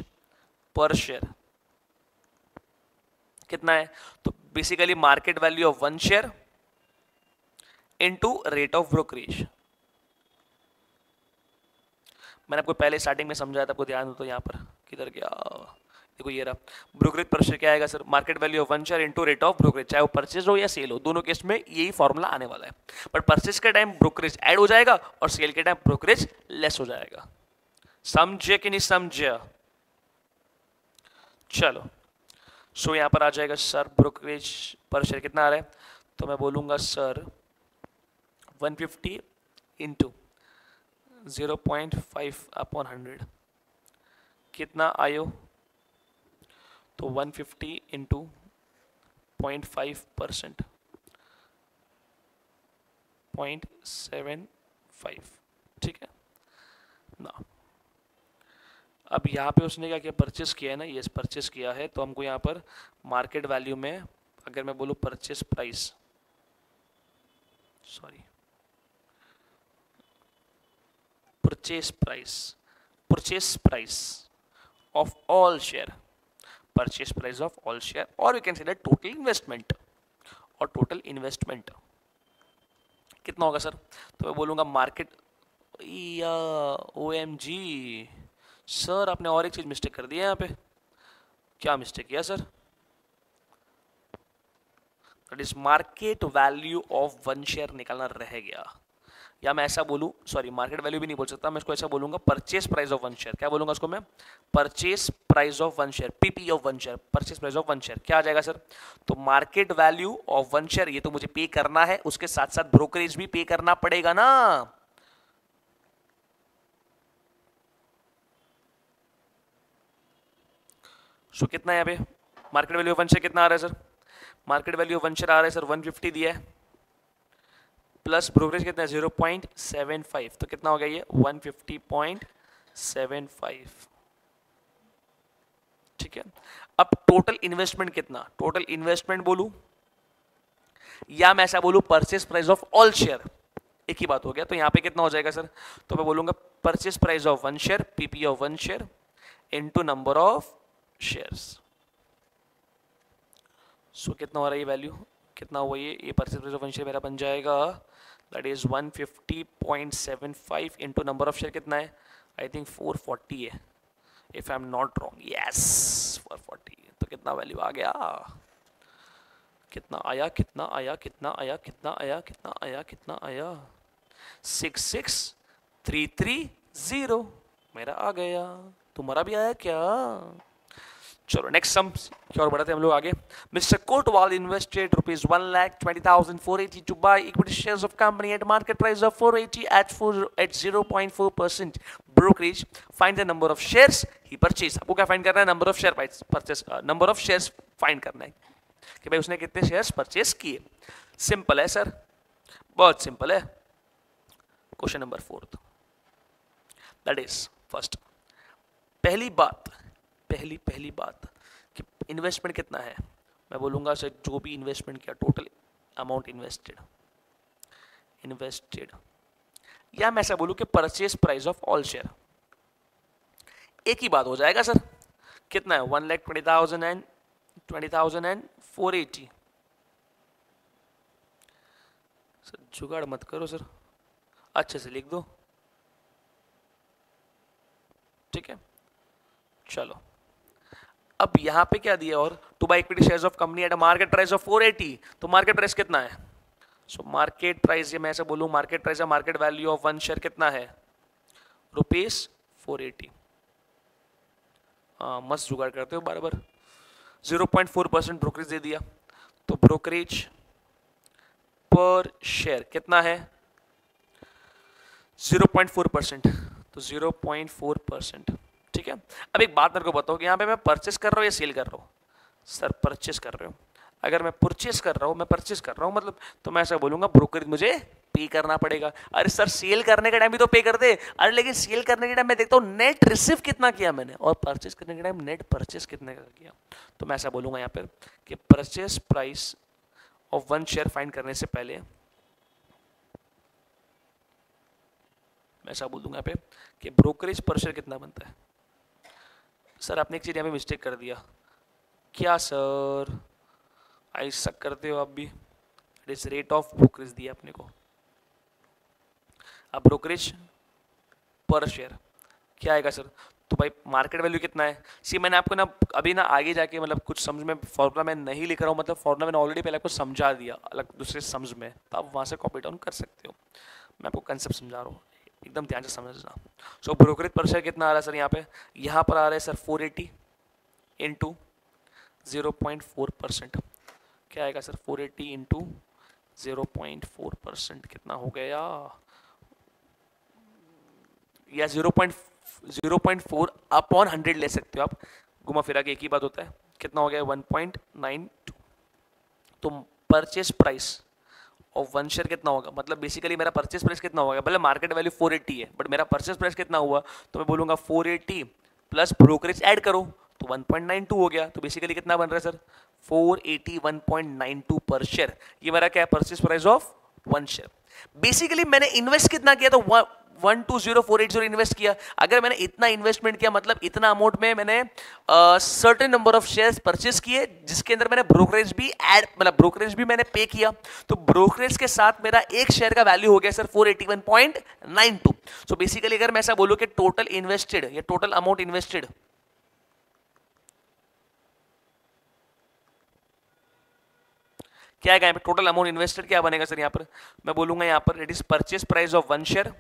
पर शेयर कितना है? तो basically market value of one share into rate of brokerage मैंने आपको पहले स्टार्टिंग में समझाया था आपको ध्यान दो तो यहाँ पर किधर गया? देखो ये रहा ब्रोकरेज पर शेयर क्या आएगा sir market value of one share into rate of brokerage चाहे वो परचेज हो या सेल हो दोनों केस में यही फॉर्मूला आने वाला है। बट परचेज के टाइम ब्रोकरेज ऐड हो जाएगा और सेल के टाइम ब्रोकरेज लेस हो जाएगा। समझे कि नहीं समझे? चलो। सो so, यहाँ पर आ जाएगा सर ब्रोकरेज पर शेयर कितना आ रहा है? तो मैं बोलूँगा sir 150 fifty into zero point five upon hundred कितना आयो? तो 150 fifty into point five percent point seven five ठीक है? ना. अब यहाँ पे उसने क्या किया? परचेस किया है ना? ये परचेस किया है। तो हमको यहाँ पर मार्केट वैल्यू में, अगर मैं बोलूँ purchase price sorry purchase price purchase price of all share, purchase price of all share, or we can say that total investment और टोटल इन्वेस्टमेंट कितना होगा सर? तो मैं बोलूँगा मार्केट या ओ एम जी सर आपने और एक चीज़ मिस्टेक कर दिया यहाँ पे। क्या मिस्टेक किया sir? That is market value of one share निकालना रह गया। या मैं ऐसा बोलूँ सॉरी मार्केट वैल्यू भी नहीं बोल सकता, मैं इसको ऐसा बोलूँगा purchase price of one share क्या बोलूँगा उसको मैं? Purchase price of one share PP of one share purchase price of one share क्या आ जाएगा सर तो market value of one share ये तो मुझे पे करना है, उसके साथ साथ ब्रोकरेज भी पे करना पड़ेगा ना। सो कितना है यहाँ पे? Market value of one share कितना आ रहा है sir market value of one share आ रहा है सर वन फिफ्टी दिया है। प्लस ब्रोकरेज कितना ज़ीरो पॉइंट सेवन फाइव। तो कितना हो गया ये? One fifty point seven five. ठीक है? अब टोटल इन्वेस्टमेंट कितना? टोटल इन्वेस्टमेंट बोलू? या मैं ऐसा बोलू purchase price of all share एक ही बात हो गया तो यहाँ पे कितना हो जाएगा सर? तो मैं बोलूँगा purchase price of one share PP of one share into number of shares so कितना हो रहा है ये वैल्यू कितना हुआ ये? ये purchase price of one share मेरा बन जाएगा that is 150.75 into number of share कितना है? आई थिंक 440 है. If I am not wrong yes 440 तो कितना वैल्यू आ गया? कितना आया कितना आया कितना आया कितना आया कितना आया कितना आया? Six six three three zero मेरा आ गया. तुम्हारा भी आया क्या? चलो नेक्स्ट सम की और बढ़ाते हम लोग आगे? Mister Kotwal invested rupees one lakh twenty thousand four eighty to buy equity shares of company at market price of four eighty at four at zero point four percent brokerage find the number of shares he purchase आपको क्या find करना है? Number of share purchase number of shares find करना है। कि भाई उसने कितने शेयर्स परचेस किए? सिंपल है सर बहुत सिंपल है। Question number fourth that is first पहली बात पहली पहली बात कि इन्वेस्टमेंट कितना है? मैं बोलूँगा सर, जो भी इन्वेस्टमेंट किया टोटल अमाउंट इन्वेस्टेड इन्वेस्टेड या मैं ऐसा बोलूँ कि purchase price of all share एक ही बात हो जाएगा सर। कितना है? One lakh twenty thousand and twenty thousand and four eighty. Sir, जुगाड़ मत करो सर। अच्छे से लिख दो। ठीक है? चलो। अब यहाँ पे क्या दिया और to buy equity shares of company at market price of 480 तो मार्केट प्राइस कितना है? सो मार्केट प्राइस ये मैं ऐसे बोलूँ मार्केट प्राइस या market value of one share कितना है? रुपीस 480 हाँ मस्त जुगाड़ करते हो बार बार 0.4 परसेंट ब्रोकरेज दे दिया। तो ब्रोकरेज पर शेयर कितना है? 0.4 परसेंट तो 0.4 परसेंट ठीक है? अब एक बात मेरे को बताओ कि यहाँ पे मैं परचेस कर रहा हूँ या सेल कर रहा हूँ? सर परचेस कर रहे हो। अगर मैं परचेस कर रहा हूँ, मैं परचेस कर रहा हूँ मतलब तो मैं ऐसा बोलूँगा, ब्रोकरेज मुझे पे करना पड़ेगा। अरे सर सेल करने के टाइम भी तो पे कर दे। अरे लेकिन सेल करने के टाइम मैं देखता हूँ नेट रिसीव कितना किया मैंने और परचेस करने के टाइम नेट परचेस कितने का किया। तो मैं ऐसा बोलूँगा यहाँ पर कि purchase price of one share find करने से पहले मैं ऐसा बोल दूँगा यहाँ पे कि ब्रोकरेज पर शेयर कितना बनता है? सर आपने एक चीज़ यहाँ पे मिस्टेक कर दिया। क्या सर आई ऐसा करते हो आप भी। इट रेट ऑफ़ ब्रोकरेज दिया अपने को। अब ब्रोकरेज पर शेयर क्या आएगा सर तो भाई मार्केट वैल्यू कितना है? सी मैंने आपको ना, अभी ना आगे जाके मतलब कुछ समझ में फॉर्मूला मैं नहीं लिख रहा हूँ। मतलब फॉर्मूला मैंने ऑलरेडी पहले आपको समझा दिया, अलग दूसरे समझ में। तो आप वहाँ से कॉपी डाउन कर सकते हो। मैं आपको कंसेप्ट समझा रहा हूँ। एकदम ध्यान से समझना so so, brokerage per share कितना आ रहा है सर यहाँ पे? यहाँ पर आ रहा है sir four eighty into zero point four percent क्या आएगा sir? Four eighty into zero point four percent कितना हो गया? या zero point zero point four upon hundred ले सकते हो आप। घुमा फिरा के एक ही बात होता है। कितना हो गया? वन पॉइंट नाइन टू तो परचेज प्राइस और वन शेयर कितना होगा? मतलब बेसिकली मेरा परचेस प्राइस कितना होगा? भले मार्केट वैल्यू 480 है बट मेरा परचेस प्राइस कितना हुआ? तो मैं बोलूँगा four eighty plus brokerage add करो। तो 1.92 हो गया। तो बेसिकली कितना बन रहा है सर 481.92 पर शेयर ये मेरा क्या है? Purchase price of one share basically मैंने इन्वेस्ट कितना किया तो one two zero four eight zero invest किया। अगर मैंने इतना इन्वेस्टमेंट किया मतलब इतना अमाउंट में मैंने certain number of shares purchase किए, जिसके अंदर मैंने ब्रोकरेज भी ऐड मतलब ब्रोकरेज भी मैंने पे किया। तो ब्रोकरेज के साथ मेरा एक शेयर का वैल्यू हो गया sir four eighty one point nine two so basically अगर मैं ऐसा बोलूँ कि टोटल इन्वेस्टेड या टोटल अमाउंट इन्वेस्टेड क्या है टोटल अमाउंट इन्वेस्टेड क्या बनेगा सर यहाँ पर? मैं बोलूँगा यहाँ पर it is purchase price of one share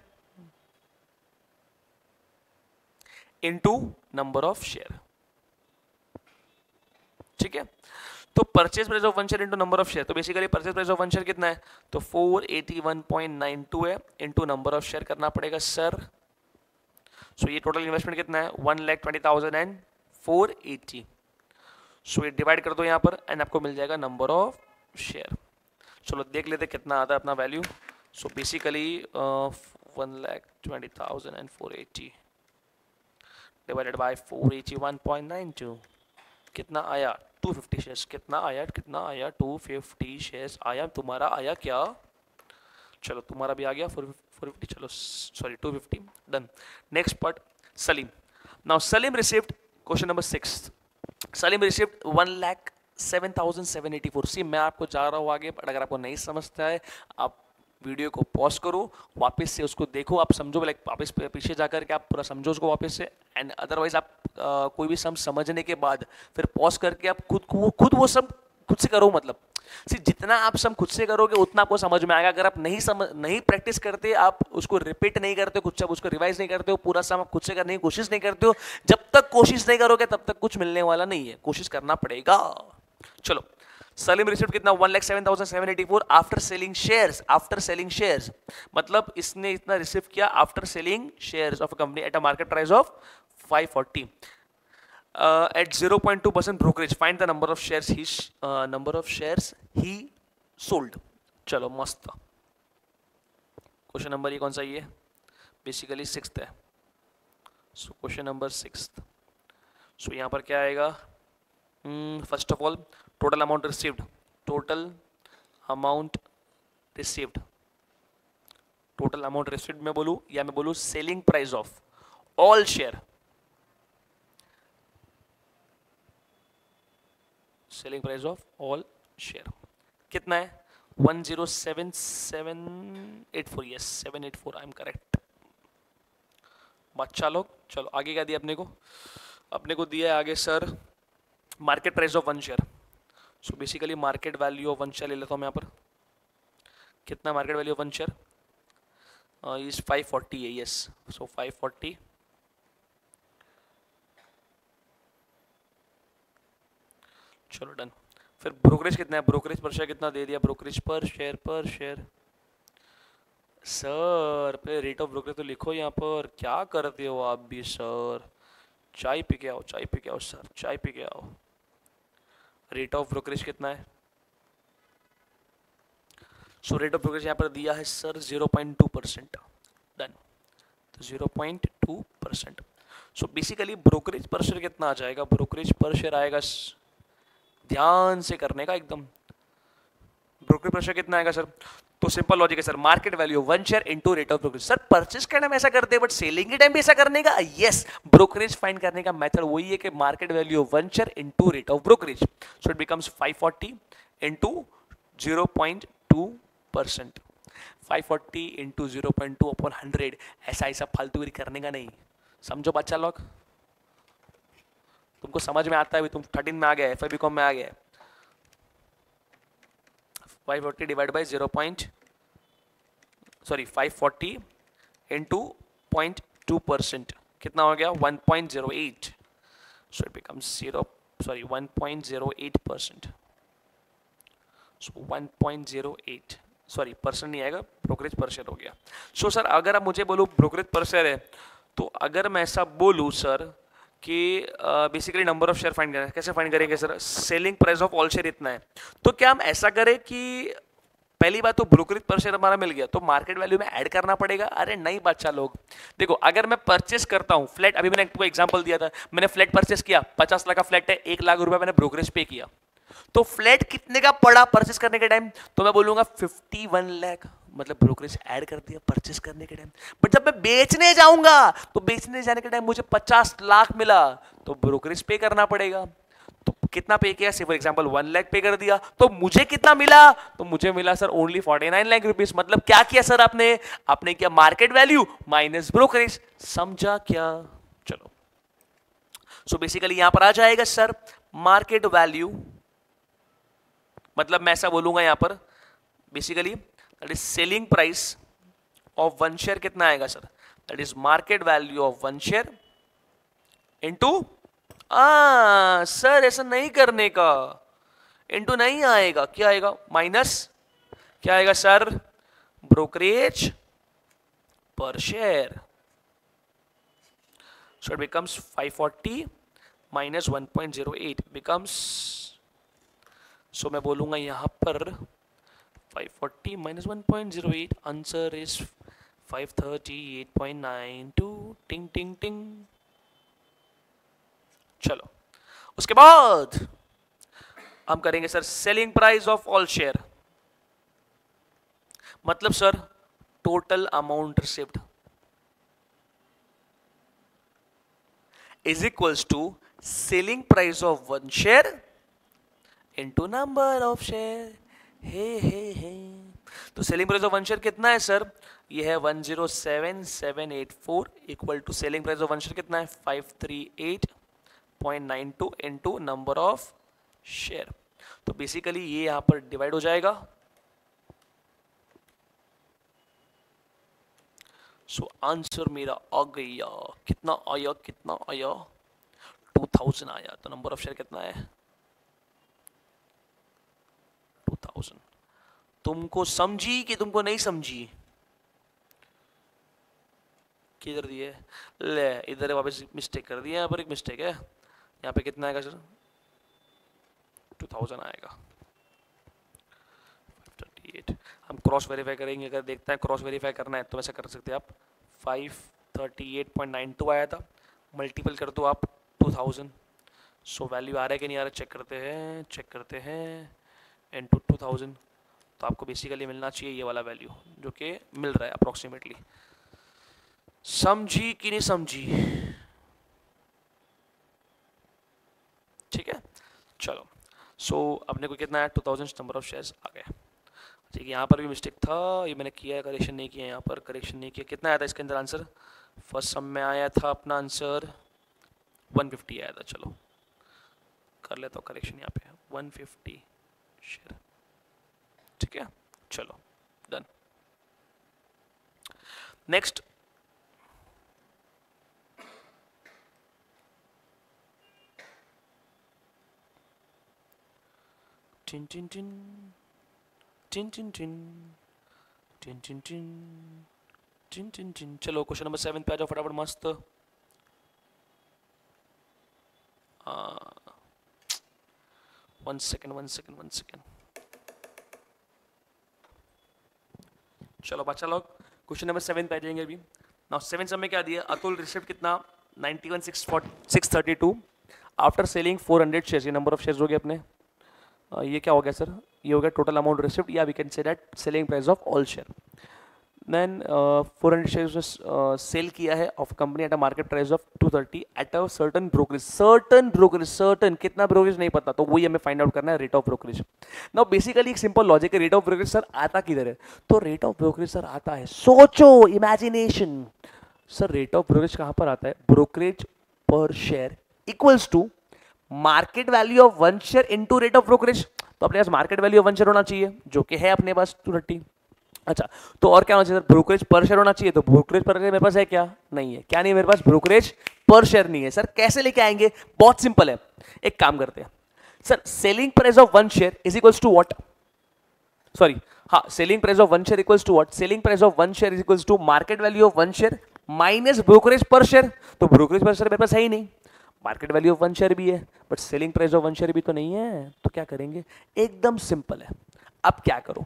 into number of share ठीक है? तो purchase price of one share into number of share तो basically purchase price of one share कितना है? तो 481.92 है इंटू नंबर ऑफ़ शेयर करना पड़ेगा सर सो ये टोटल इन्वेस्टमेंट कितना है? One lakh twenty thousand and four eighty so ये डिवाइड कर दो यहाँ पर एंड आपको मिल जाएगा नंबर ऑफ़ शेयर चलो देख लेते कितना आता है अपना value so basically one lakh twenty thousand and four eighty divided by four eighty one point nine two कितना आया? टू फिफ्टी शेयर्स कितना आया? कितना आया? टू फिफ्टी शेयर्स आया। तुम्हारा आया क्या? चलो, तुम्हारा भी आ गया। फोर फिफ्टी चलो sorry two fifty done next part Salim now Salim received question number six Salim received one lakh seven thousand seven eighty four see मैं आपको जा रहा हूँ आगे बट अगर आपको नहीं समझता है, आप वीडियो को पॉज करो वापस से उसको देखो आप समझो लाइक वापस पीछे जाकर के आप पूरा समझो उसको वापस से एंड अदरवाइज़ आप आ, कोई भी सम समझने के बाद फिर पॉज करके आप खुद को खुद वो सब खुद से करो मतलब। सी जितना आप सब खुद से करोगे उतना आपको समझ में आएगा। अगर आप नहीं समझ नहीं प्रैक्टिस करते आप उसको रिपीट नहीं करते खुद से उसको रिवाइज नहीं करते हो पूरा सम खुद से करने की कोशिश नहीं करते हो जब तक कोशिश नहीं करोगे तब तक कुछ मिलने वाला नहीं है। कोशिश करना पड़ेगा। चलो सलीम रिसिप्ट कितना one lakh seven thousand seven eighty four after selling shares after selling shares मतलब इसने इतना रिसीव किया after selling shares of company at a market price of five forty at zero point two percent brokerage find the number of shares he number of shares he sold चलो, मस्त। Question number ये कौन सा ये? Basically six है। So question number six so यहाँ पर क्या आएगा? First of all total amount received. Total amount received. Total amount receipt में बोलूँ या मैं बोलूँ selling price of all share selling price of all share कितना है? One zero seven seven eight four yes seven eight four I am correct बच्चा लोग, चलो आगे क्या दिया अपने को? अपने को दिया है आगे sir market price of one share so basically market value of one share ले लेता हूँ मैं यहाँ पर। कितना market value of one share is five forty है यस सो फाइव फोर्टी चलो डन फिर ब्रोकरेज कितना है? ब्रोकरेज पर शेयर कितना दे दिया? Brokerage per share per share sir पे रेट ऑफ़ ब्रोकरेज तो लिखो यहाँ पर। क्या करते हो आप भी सर चाय पी के आओ, चाय पी के आओ सर चाय पी के आओ। रेट ऑफ़ ब्रोकरेज कितना है? सो रेट ऑफ़ ब्रोकरेज यहाँ पर दिया है sir zero point two percent done तो zero point two percent so basically brokerage per share कितना आ जाएगा? ब्रोकरेज पर शेयर आएगा ध्यान से करने का एकदम। ब्रोकरेज पर शेयर कितना आएगा सर तो सिंपल लॉजिक है sir market value one share into rate of brokerage sir purchase करने में ऐसा करते हैं बट सेलिंग के टाइम भी ऐसा करने का? यस ब्रोकरेज फाइंड करने का मेथड वही है कि market value one share into rate of brokerage so it becomes 540 into 0.2 percent 540 into zero point two upon hundred ऐसा ऐसा फालतू करने का नहीं. समझो बच्चा लोग? तुमको समझ में आता है तुम थर्टीन में आ गया एफ़ कॉम में आ गया five forty divide by zero point sorry five forty into point two percent कितना हो गया? One point zero eight so it becomes zero sorry one point zero eight percent so one point zero eight sorry percent नहीं आएगा brokerage पर share हो गया. So so, sir अगर आप मुझे बोलो ब्रोकरेज पर शेयर है तो अगर मैं ऐसा बोलूँ सर कि basically number of share find करें कैसे फाइंड करेंगे sir selling price of all share इतना है। तो क्या हम ऐसा करें कि, पहली बात तो ब्रोकरेज पर शेयर हमारा मिल गया तो मार्केट वैल्यू में ऐड करना पड़ेगा। अरे, नहीं बच्चा लोग। देखो, अगर मैं परचेस करता हूँ फ्लैट अभी मैंने आपको एग्जांपल दिया था, मैंने फ्लैट परचेस किया, पचास लाख का फ्लैट है, एक लाख रुपया मैंने ब्रोकरेज पे किया। तो फ्लैट कितने का पड़ा परचेस करने के टाइम तो मैं बोलूँगा फिफ्टी वन लैख मतलब ब्रोकरेज ऐड कर दिया परचेस करने के टाइम। बट जब मैं बेचने जाऊँगा तो बेचने जाने के टाइम मुझे पचास लाख मिला तो ब्रोकरेज पे करना पड़ेगा। तो कितना पे किया? For example one lakh pay कर दिया। तो मुझे कितना मिला? तो मुझे मिला sir only forty nine lakh rupees मतलब क्या किया सर आपने? आपने किया मार्केट वैल्यू माइनस ब्रोकरेज समझा क्या? चलो। सो बेसिकली यहाँ पर आ जाएगा सर मार्केट वैल्यू मतलब मैं ऐसा बोलूँगा यहाँ पर। Basically that is selling price of one share कितना आएगा sir that is market value of one share into uh sir ऐसा नहीं करने का। इनटू नहीं आएगा। क्या आएगा? माइनस क्या आएगा sir brokerage per share so it becomes 540 minus 1.08 becomes, so मैं बोलूँगा यहाँ पर 540 minus 1.08 answer is 538.92 टिंग टिंग टिंग चलो उसके बाद हम करेंगे sir selling price of all share मतलब sir total amount received is equals to selling price of one share into number of share हे हे हे। तो selling price of one share कितना है सर ये है one zero seven seven eight four equal to selling price of one share कितना है? Five three eight point nine two into number of share तो बेसिकली ये यहाँ पर डिवाइड हो जाएगा। सो so, आंसर मेरा आ गया कितना आया कितना आया? टू थाउज़ेंड आया। तो नंबर ऑफ़ शेयर कितना है? टू थाउज़ेंड तुमको समझी कि तुमको नहीं समझी? किधर दिए ले, इधर वापस मिस्टेक कर दिया यहाँ पर एक मिस्टेक है। यहाँ पे कितना आएगा सर? टू थाउज़ेंड आएगा। हम क्रॉस वेरीफाई करेंगे, अगर देखते हैं क्रॉस वेरीफाई करना है तो वैसे कर सकते हैं आप। Five thirty eight point nine two आया था। मल्टीपल कर दो आप टू थाउज़ेंड सो वैल्यू आ रहा है कि नहीं आ रहा? चेक करते हैं चेक करते हैं। एंड टू टू थाउज़ेंड तो आपको बेसिकली मिलना चाहिए ये वाला वैल्यू जो कि मिल रहा है अप्रोक्सीमेटली समझी कि नहीं समझी? ठीक है? चलो. सो so, अपने को कितना है? Two thousand number of shares आ गए ठीक है यहाँ पर भी मिस्टेक था ये मैंने किया है करेक्शन नहीं किया यहाँ पर करेक्शन नहीं किया. कितना आया था इसके अंदर आंसर फ़र्स्ट सम में आया था अपना आंसर 150 आया था चलो. कर लेता हूँ करेक्शन यहाँ पे. 150 शेयर ठीक है? चलो डन नेक्स्ट टिन टिन टिन टिन टिन टिन टिन टिन टिन टिन टिन टिन चलो क्वेश्चन नंबर सेवन पे आ जाओ फटाफट, मस्त. One second one second one second चलो बच्चा लोग क्वेश्चन नंबर सेवन पे जाएँगे अभी। ना सेवन समय क्या दिया? अतुल, रिसिप्ट कितना? Ninety one six six thirty two after selling four hundred share ये नंबर ऑफ़ शेयर हो गए अपने। ये क्या हो गया सर ये हो गया टोटल अमाउंट रिसिप्ट या we can say that selling price of all share then four hundred share sell किया है of company at a market price of two thirty eight a certain brokerage certain brokerage certain कितना brokerage नहीं पता तो वही हमें find out करना है rate of brokerage now basically एक सिंपल लॉजिक है रेट ऑफ़ ब्रोकरेज सर आता किधर है तो रेट ऑफ़ ब्रोकरेज सर आता है सोचो imagination sir rate of brokerage कहाँ पर आता है brokerage per share equals to market value of one share into rate of brokerage तो अपने पास market value of one share होना चाहिए जो कि है अपने पास टू थर्टी अच्छा तो और क्या होना चाहिए? ब्रोकरेज पर शेयर होना चाहिए? तो ब्रोकरेज पर मेरे पास है क्या? नहीं है। क्या नहीं है मेरे पास? ब्रोकरेज पर शेयर नहीं है। सर, कैसे लेके आएँगे? बहुत सिंपल है। एक काम करते हैं। Sir, selling price of one share is equals to what? Sorry हाँ selling price of one share equals to what? Selling price of one share is equals to market value of one share minus brokerage per share. तो brokerage पर share मेरे पास है ही नहीं। Market value of one share भी है, but selling price of one share भी तो नहीं है। तो क्या करेंगे? एकदम सिंपल है। अब क्या करो?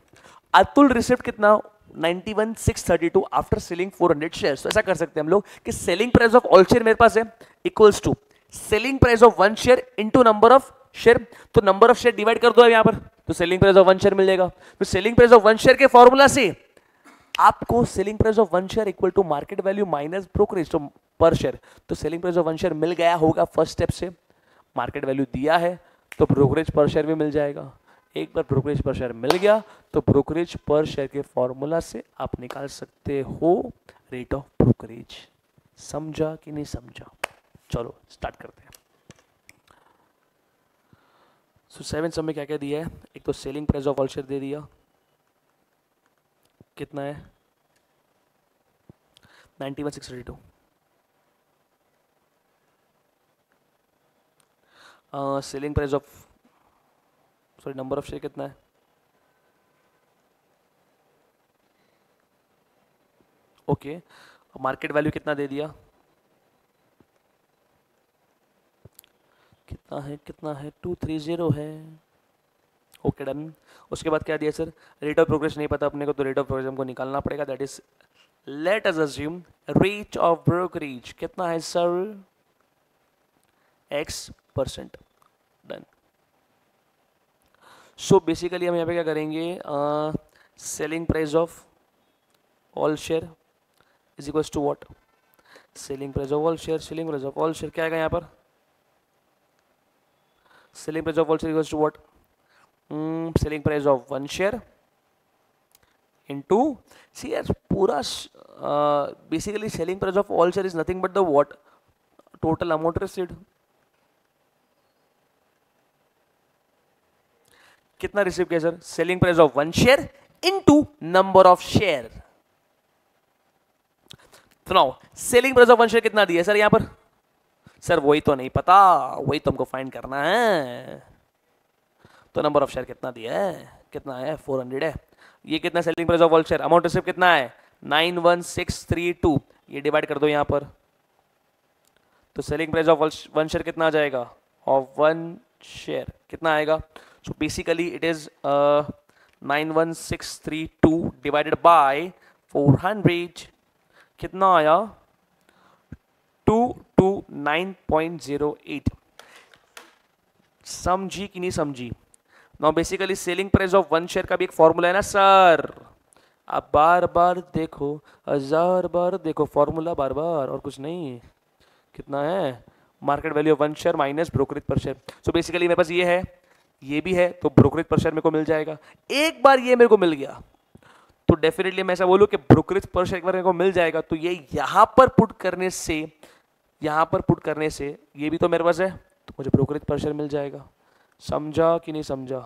अतुल रिसिप्ट कितना? 91,632 आफ्टर सेलिंग 400 शेयर्स तो ऐसा कर सकते हैं हम लोग कि selling price of all share मेरे पास है equals to selling price of one share into number of share तो नंबर ऑफ़ शेयर डिवाइड कर दो यहाँ पर तो selling price of one share मिल जाएगा। तो selling price of one share के फॉर्मूला से आपको selling price of one share equal to market value minus brokerage तो पर शेयर तो selling price of one share मिल गया होगा फ़र्स्ट स्टेप से। मार्केट वैल्यू दिया है तो ब्रोकरेज पर शेयर भी मिल जाएगा। एक बार ब्रोकरेज पर शेयर मिल गया तो ब्रोकरेज पर शेयर के फॉर्मूला से आप निकाल सकते हो। Rate of brokerage. समझा कि नहीं समझा? चलो स्टार्ट करते हैं। सो सेवन में क्या क्या दिया है? एक तो selling price of all share दे दिया। कितना है? Ninety one six two selling price of sorry number of share कितना है? ओके मार्केट वैल्यू कितना दे दिया? कितना है कितना है? टू थ्री ज़ीरो है। ओके डन उसके बाद क्या दिया सर रेट ऑफ़ प्रोग्रेस नहीं पता अपने को तो रेट ऑफ़ प्रोग्रेस हमको निकालना पड़ेगा। That is let us assume rate of brokerage कितना है sir x percent so basically हम यहाँ पे क्या करेंगे? Selling price of all share is equals to what selling price of all share selling price of all share क्या आएगा यहाँ पर? Selling price of all share equals to what selling price of one share into, see यार, पूरा basically selling price of all share is nothing but the what total amount received कितना receive किया sir selling price of one share into number of share सुनाओ selling price of one share कितना दिया sir यहाँ पर? Sir वही तो नहीं पता, वही तो फाइंड करना है। तो नंबर ऑफ़ शेयर कितना दिया है? कितना है? 400 है। ये कितना selling price of one share amount receive कितना है? 91632 ये डिवाइड कर दो यहाँ पर। तो selling price of one share कितना आ जाएगा? ऑफ़ वन शेयर कितना आएगा? So basically it is uh, 91632 divided by 400 कितना आया? 229.08 समझी कि नहीं समझी? Now basically selling price of one share का भी एक फॉर्मूला है ना सर आप बार बार देखो हज़ार बार देखो फॉर्मूला बार बार और कुछ नहीं। कितना है? Market value one share minus brokerage per share so basically मेरे पास ये है ये भी है तो ब्रोकरेज पर शेयर मेरे को मिल जाएगा। एक बार ये मेरे को मिल गया तो डेफिनेटली मैं ऐसा बोलूँ कि ब्रोकरेज पर शेयर एक बार मेरे को मिल जाएगा तो ये यहाँ पर पुट करने से, यहाँ पर पुट करने से ये भी तो मेरे पास है तो मुझे ब्रोकरेज पर शेयर मिल जाएगा। समझा कि नहीं समझा?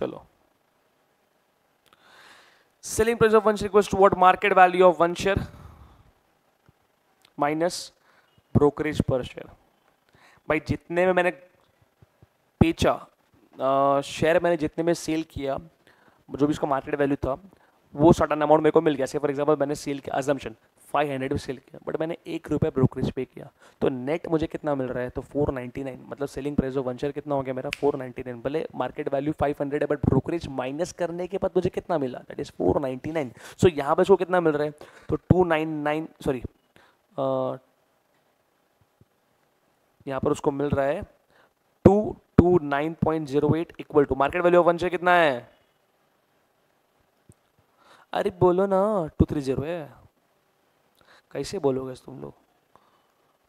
चलो। Selling price of one share equals to what market value of one share? Minus brokerage per share भाई, जितने में मैंने बेचा शेयर मैंने जितने में सेल किया, जो भी इसका मार्केट वैल्यू था, वो सर्टन अमाउंट मेरे को मिल गया। फॉर एग्जांपल मैंने सेल किया अजम्पन फाइव हंड्रेड में सेल किया बट मैंने एक रुपये ब्रोकरेज पे किया। तो नेट मुझे कितना मिल रहा है? तो फोर नाइन्टी नाइन मतलब selling price of one share कितना हो गया मेरा? फोर नाइन्टी नाइन भले मार्केट वैल्यू फाइव हंड्रेड है बट ब्रोकरेज माइनस करने के बाद मुझे कितना मिला? That is four ninety nine so यहाँ पर इसको कितना मिल रहा है? तो टू नाइन नाइन सॉरी यहाँ पर उसको मिल रहा है two two nine point zero eight equal to market value of one share कितना है? अरे बोलो ना टू थ्री ज़ीरो है। कैसे बोलोगे तुम लोग?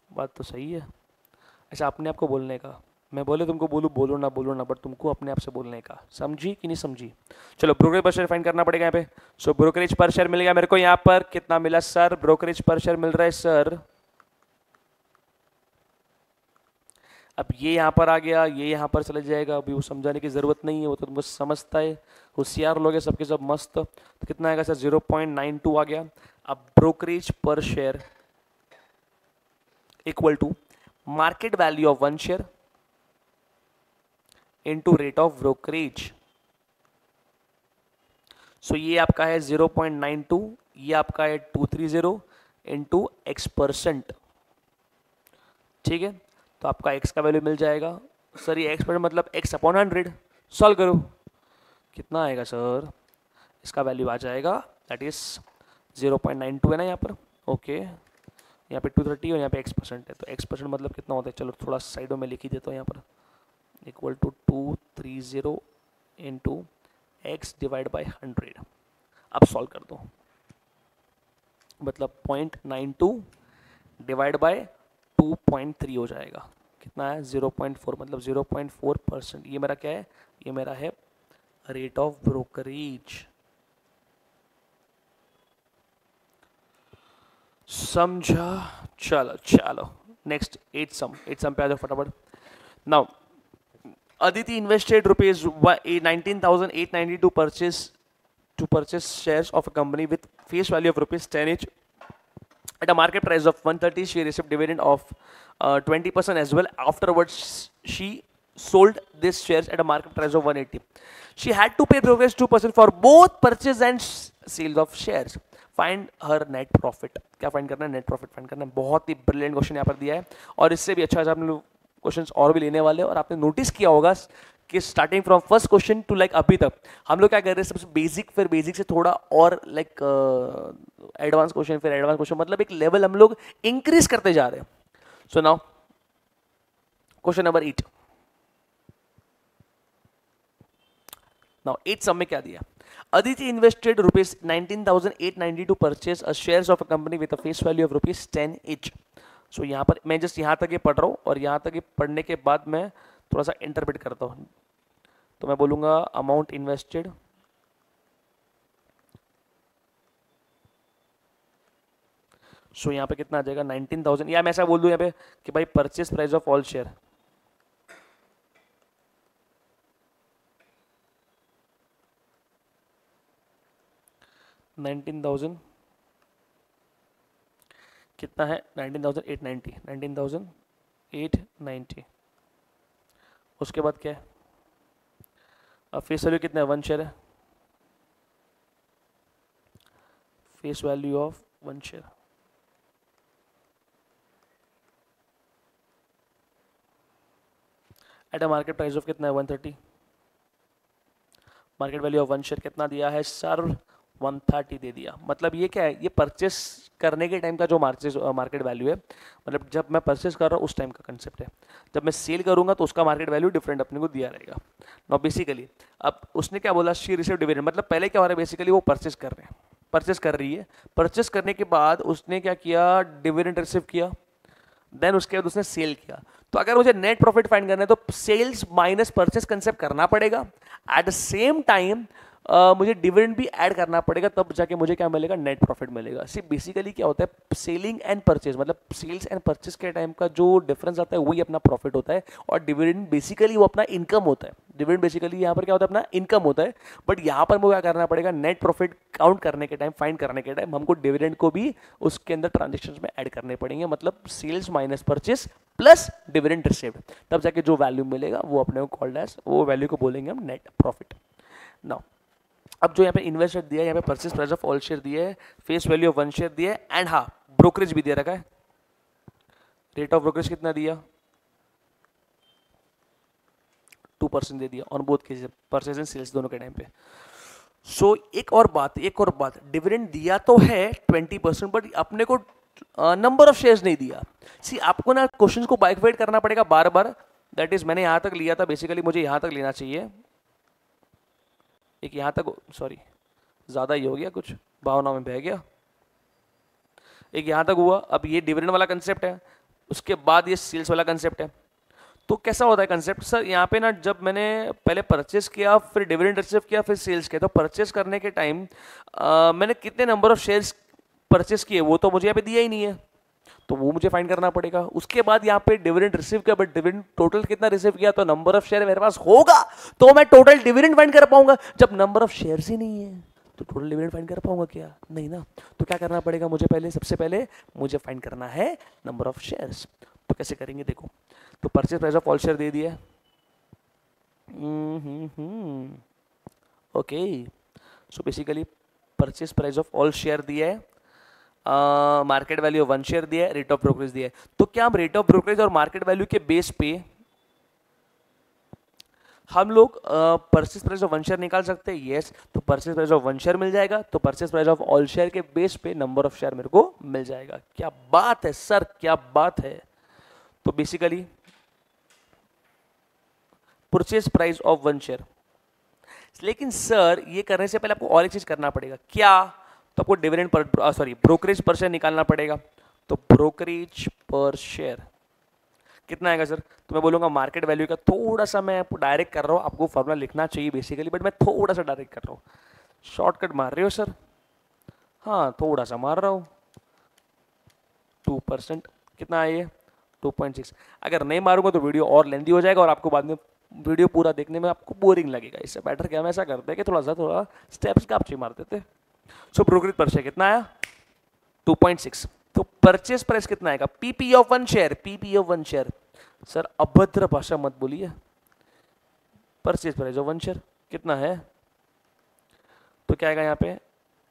बात तो सही है। अच्छा अपने आप को बोलने का। मैं बोले तुमको बोलूँ, बोलो ना बोलो ना बट तुमको अपने आप से बोलने का। समझी कि नहीं समझी? चलो, ब्रोकरेज पर शेयर फाइन करना पड़ेगा यहाँ पे। सो ब्रोकरेज पर शेयर मिल गया मेरे को यहाँ पर। कितना मिला सर ब्रोकरेज पर शेयर मिल रहा है सर अब ये यहाँ पर आ गया, ये यहाँ पर चले जाएगा। अभी वो समझाने की ज़रूरत नहीं है, वो तो तुमको समझता है। होशियार लोग सबके सब मस्त। तो कितना आएगा सर ज़ीरो आ गया। अब brokerage per share equal to market value of one share into rate of brokerage so ये आपका है 0.92 ये आपका है 230 ज़ीरो इंटू एक्स परसेंट ठीक है? तो आपका एक्स का वैल्यू मिल जाएगा। सर ये एक्स परसेंट मतलब एक्स अपॉन हंड्रेड सॉल्व करो। कितना आएगा सर इसका वैल्यू आ जाएगा that is zero point nine two है ना यहाँ पर? ओके। यहाँ पे टू थर्टी और यहाँ पे एक्स परसेंट है। तो एक्स परसेंट मतलब कितना होता है? चलो थोड़ा साइडों में लिख ही देता हूँ यहाँ पर। Equal to two three zero in two x divide by hundred अब सॉल्व कर दो। मतलब point nine two divide by two point three हो जाएगा। कितना है? ज़ीरो पॉइंट फोर मतलब ज़ीरो पॉइंट फोर परसेंट ये मेरा क्या है? ये मेरा है रेट ऑफ़ ब्रोकरेज समझा? चलो चलो। Next eight sum eight sum पे आ जाओ फटाफट। Now Aditi invested rupees purchase to purchase shares of a company with face value of rupees ten each at a market price of one thirty she receives dividend of twenty percent as well afterward she sold this share at a market price of one eighty she had to pay brokerage two percent for both purchase and sales of shares find her net profit क्या find करना है? Net profit find करना है। बहुत ही brilliant question यहाँ पर दिया है। और इससे भी अच्छा अच्छा आपने क्वेश्चन और भी लेने वाले और आपने नोटिस किया होगा कि starting from first question to like अभी तक, हम लोग क्या कर रहे हैं, सबसे बेसिक फिर बेसिक से थोड़ा और लाइक एडवांस क्वेश्चन फिर एडवांस क्वेश्चन मतलब एक लेवल हम लोग इंक्रीज करते जा रहे हैं। So now question number eight now eight सब में क्या दिया? Aditi invested rupees 19,890 to purchase a shares of a company with a face value of rupees 10 each. so, यहाँ पर मैं जस्ट यहाँ तक ये पढ़ रहा हूँ और यहाँ तक ये पढ़ने के बाद मैं थोड़ा सा इंटरप्रेट करता हूँ। तो मैं बोलूँगा अमाउंट इन्वेस्टेड सो यहाँ पे कितना आ जाएगा? नाइनटीन थाउज़ेंड या मैं ऐसा बोल दूँ यहाँ पे कि भाई purchase price of all share nineteen thousand. कितना है? Nineteen thousand eight ninety. Nineteen thousand eight ninety. उसके बाद क्या है? अब फेस वैल्यू कितना है? वन शेयर है। Face value of one share at a market price of कितना है? One thirty market value of one share कितना दिया है सर वन थर्टी दे दिया। मतलब ये क्या है? ये परचेस करने के टाइम का जो मार्केट मार्केट वैल्यू है मतलब जब मैं परचेस कर रहा हूँ, उस टाइम का कंसेप्ट है। जब मैं सेल करूँगा तो उसका मार्केट वैल्यू डिफरेंट अपने को दिया रहेगा। नो बेसिकली अब उसने क्या बोला? शी रिसीव डिविडेंड मतलब पहले क्या हो रहा है? बेसिकली वो परचेस कर रहे हैं। परचेस कर रही है। परचेस करने के बाद उसने क्या किया? डिविडेंड रिसीव किया। देन उसके बाद उसने सेल किया। तो अगर मुझे नेट प्रॉफिट फाइंड करना है तो सेल्स माइनस परचेस कंसेप्ट करना पड़ेगा। एट द सेम टाइम मुझे डिविडेंड भी ऐड करना पड़ेगा, तब जाके मुझे क्या मिलेगा? नेट प्रॉफिट मिलेगा। सिर्फ़ बेसिकली क्या होता है? सेलिंग एंड परचेज मतलब सेल्स एंड परचेज के टाइम का जो डिफरेंस आता है, वही अपना प्रॉफिट होता है। और डिविडेंड बेसिकली वो अपना इनकम होता है। डिविडेंड बेसिकली यहाँ पर क्या होता है? अपना इनकम होता है। बट यहाँ पर मुझे क्या करना पड़ेगा? नेट प्रॉफिट काउंट करने के टाइम फाइंड करने के टाइम हमको डिविडेंड को भी उसके अंदर ट्रांजेक्शन में ऐड करने पड़ेंगे। मतलब sales minus purchase plus dividend received तब जाके जो वैल्यू मिलेगा, वो अपने को कॉल्ड एज वो वैल्यू को बोलेंगे हम नेट प्रॉफिट नाउ अब जो यहाँ पे इन्वेस्टर दिया है यहाँ पे purchase price of all share दिया है face value of one share दिया है एंड हाँ ब्रोकरेज भी दे रखा है। रेट ऑफ़ ब्रोकरेज कितना दिया? टू परसेंट दे दिया on both cases purchase and sales दोनों के टाइम पे। सो so, एक और बात एक और बात डिविडेंड दिया तो है ट्वेंटी परसेंट बट अपने को नंबर ऑफ़ शेयर्स नहीं दिया। सी आपको ना क्वेश्चन को बाइक करना पड़ेगा बार बार दैट इज़ मैंने यहाँ तक लिया था बेसिकली मुझे यहाँ तक लेना चाहिए। एक यहाँ तक सॉरी ज़्यादा ही हो गया कुछ भावना में बह गया। एक यहाँ तक हुआ, अब ये डिविडेंड वाला कंसेप्ट है, उसके बाद ये सेल्स वाला कंसेप्ट है। तो कैसा होता है कंसेप्ट सर यहाँ पे ना, जब मैंने पहले परचेस किया, फिर डिविडेंड रिसीव किया, फिर सेल्स किया तो परचेस करने के टाइम मैंने कितने नंबर ऑफ़ शेयर्स परचेस किए, वो तो मुझे यहाँ पे दिया ही नहीं है। तो वो मुझे फाइंड करना पड़ेगा। उसके बाद यहाँ पे डिविडेंड रिसीव किया बट डिविडेंड टोटल कितना रिसीव किया तो नंबर ऑफ़ शेयर मेरे पास होगा तो मैं टोटल डिविडेंड फाइंड कर पाऊँगा। जब नंबर ऑफ़ शेयर ही नहीं है तो टोटल डिविडेंड फाइंड कर पाऊँगा क्या? नहीं ना। तो क्या करना पड़ेगा मुझे पहले, सबसे पहले मुझे फाइंड करना है नंबर ऑफ़ शेयर्स तो कैसे करेंगे देखो तो purchase price of all share दे दिया। Okay so basically purchase price of all share दिया है। मार्केट वैल्यू वन शेयर दिया है रेट ऑफ़ ब्रोकरेज दिया है। तो क्या हम रेट ऑफ़ ब्रोकरेज और मार्केट वैल्यू के बेस पे हम लोग purchase price of one share निकाल सकते हैं? यस तो purchase price of one share मिल जाएगा। तो purchase price of all share के बेस पे नंबर ऑफ़ शेयर मेरे को मिल जाएगा। क्या बात है सर क्या बात है? तो basically purchase price of one share लेकिन सर ये करने से पहले आपको और एक चीज़ करना पड़ेगा। क्या तो आपको डिविडेंड पर सॉरी ब्रोकरेज पर शेयर निकालना पड़ेगा। तो ब्रोकरेज पर शेयर कितना आएगा सर तो मैं बोलूँगा मार्केट वैल्यू का थोड़ा सा मैं आपको डायरेक्ट कर रहा हूँ, आपको फॉर्मूला लिखना चाहिए बेसिकली बट मैं थोड़ा सा डायरेक्ट कर रहा हूँ। शॉर्टकट मार रहे हो सर हाँ थोड़ा सा मार रहा हूँ। टू परसेंट कितना ये? टू पॉइंट सिक्स अगर नहीं मारूँगा तो वीडियो और लेंदी हो जाएगा और आपको बाद में वीडियो पूरा देखने में आपको बोरिंग लगेगा। इससे बेटर क्या? हम ऐसा करते हैं कि थोड़ा सा, थोड़ा स्टेप्स का आप मार देते। सो ब्रोकरेज पर शेयर कितना आया? 2.6 तो परचेस प्राइस कितना आएगा? PP of one share PP of one share sir अभद्र भाषा मत बोलिए। Purchase price of one share कितना है? तो क्या आएगा यहाँ पे?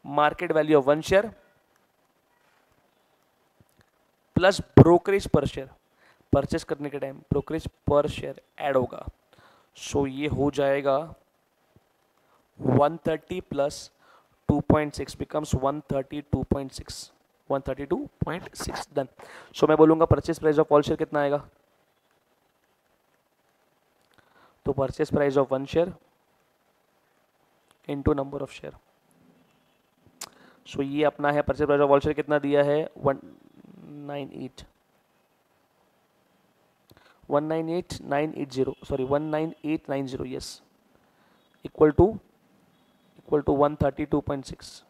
Market value of one share plus brokerage per share purchase करने के time brokerage per share add होगा। सो ये हो जाएगा 130 प्लस 2.6 becomes 132.6 132.6 डन सो मैं बोलूँगा purchase price of all share कितना आएगा? तो purchase price of one share into number of share so ये अपना है purchase price of all share कितना दिया है? One nine eight one nine eight nine eight zero sorry one nine eight nine zero yes equal to equal to 132.6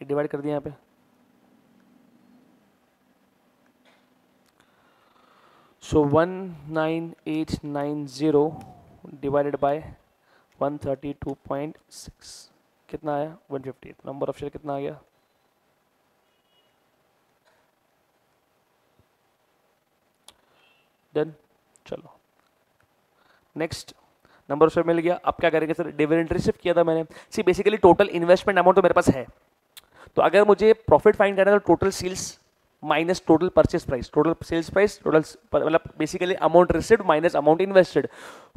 ये divide कर दिया यहाँ पे। So one nine eight nine zero divided by one thirty two point six कितना आया? One fifty number of share कितना आ गया? डन चलो। नेक्स्ट नंबर ऑफ़ शेयर मिल गया। अब क्या करेंगे सर? डिविडेंड रिसीव किया था मैंने। See basically total investment amount तो मेरे पास है। तो अगर मुझे प्रॉफिट फाइंड करना है तो total sales minus total purchase price total sales price total मतलब basically amount received minus amount invested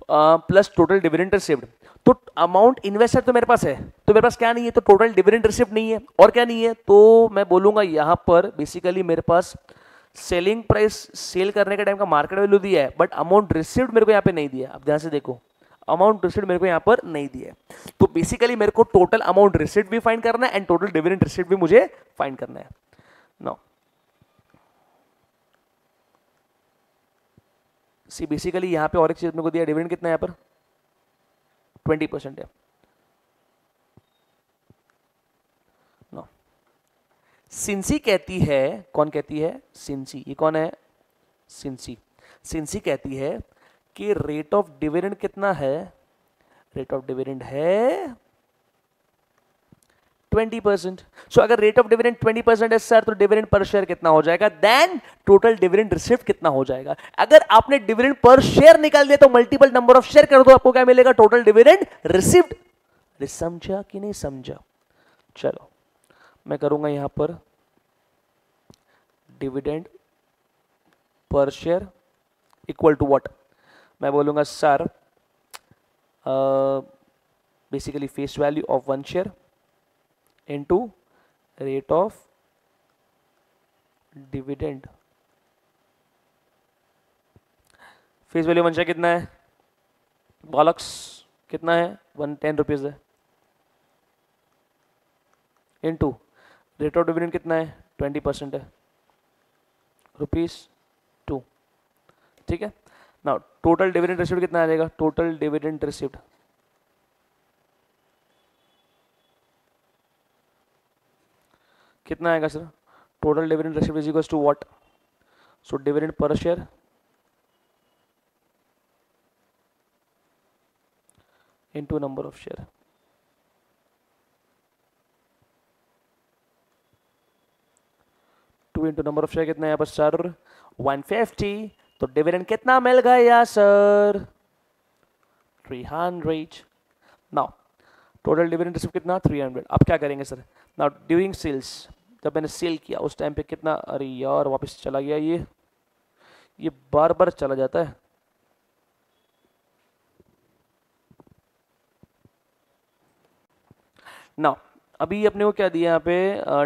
plus total dividend received तो अमाउंट इन्वेस्टेड तो मेरे पास है। तो मेरे पास क्या नहीं है? तो टोटल डिविडेंड रिसिव्ड नहीं है। और क्या नहीं है? तो मैं बोलूँगा यहाँ पर बेसिकली मेरे पास सेलिंग प्राइस सेल करने के टाइम का मार्केट वैल्यू दिया है बट अमाउंट रिसिव्ड मेरे को यहाँ पे नहीं दिया अब ध्यान से देखो अमाउंट रिसिप्ट मेरे को यहाँ पर नहीं दिया है। तो बेसिकली मेरे को टोटल अमाउंट रिसिप्ट भी फाइंड करना है एंड टोटल डिविडेंड रिसिप्ट भी मुझे फाइंड करना है। नो सी बेसिकली यहाँ पे और एक चीज़ मेरे को दिया डिविडेंड कितना है यहाँ पर? ट्वेंटी परसेंट है। सिंसी कहती है, कौन कहती है? सिंसी। ये कौन है? सिंसी। सिंसी कहती है कि रेट ऑफ़ डिविडेंड कितना है? रेट ऑफ़ डिविडेंड है ट्वेंटी परसेंट सो अगर rate of dividend twenty percent है सर तो डिविडेंड पर शेयर कितना हो जाएगा? देन टोटल डिविडेंड रिसिप्ट कितना हो जाएगा? अगर आपने डिविडेंड पर शेयर निकाल दिया तो मल्टीपल नंबर ऑफ़ शेयर कर दो, आपको क्या मिलेगा? टोटल डिविडेंड रिसिप्ट समझा कि नहीं समझा? चलो। मैं करूँगा यहाँ पर dividend per share equal to what? मैं बोलूँगा, sir basically face value of one share into rate of dividend face value one share कितना है? बॉलक्स कितना है? वन टेन रुपीज़ है। इनटू रेट ऑफ़ डिविडेंड कितना है? ट्वेंटी परसेंट है। रुपीज़ टू ठीक है? ना टोटल डिविडेंड रिसिप्ट कितना आ जाएगा? टोटल डिविडेंड रिसिप्ट कितना आएगा sir? Total dividend receipt is equal to what so dividend per share into number of share two into number of share कितना है पर सर 150 तो डिविडेंड कितना मिल गया sir 300 now total dividend receipt कितना? 300 अब क्या करेंगे सर नाउ ड्यूरिंग सेल्स जब मैंने सेल किया, उस टाइम पे कितना? अरे यार, वापस चला गया ये। ये बार बार चला जाता है। नाउ अभी अपने को क्या दिया यहाँ पे?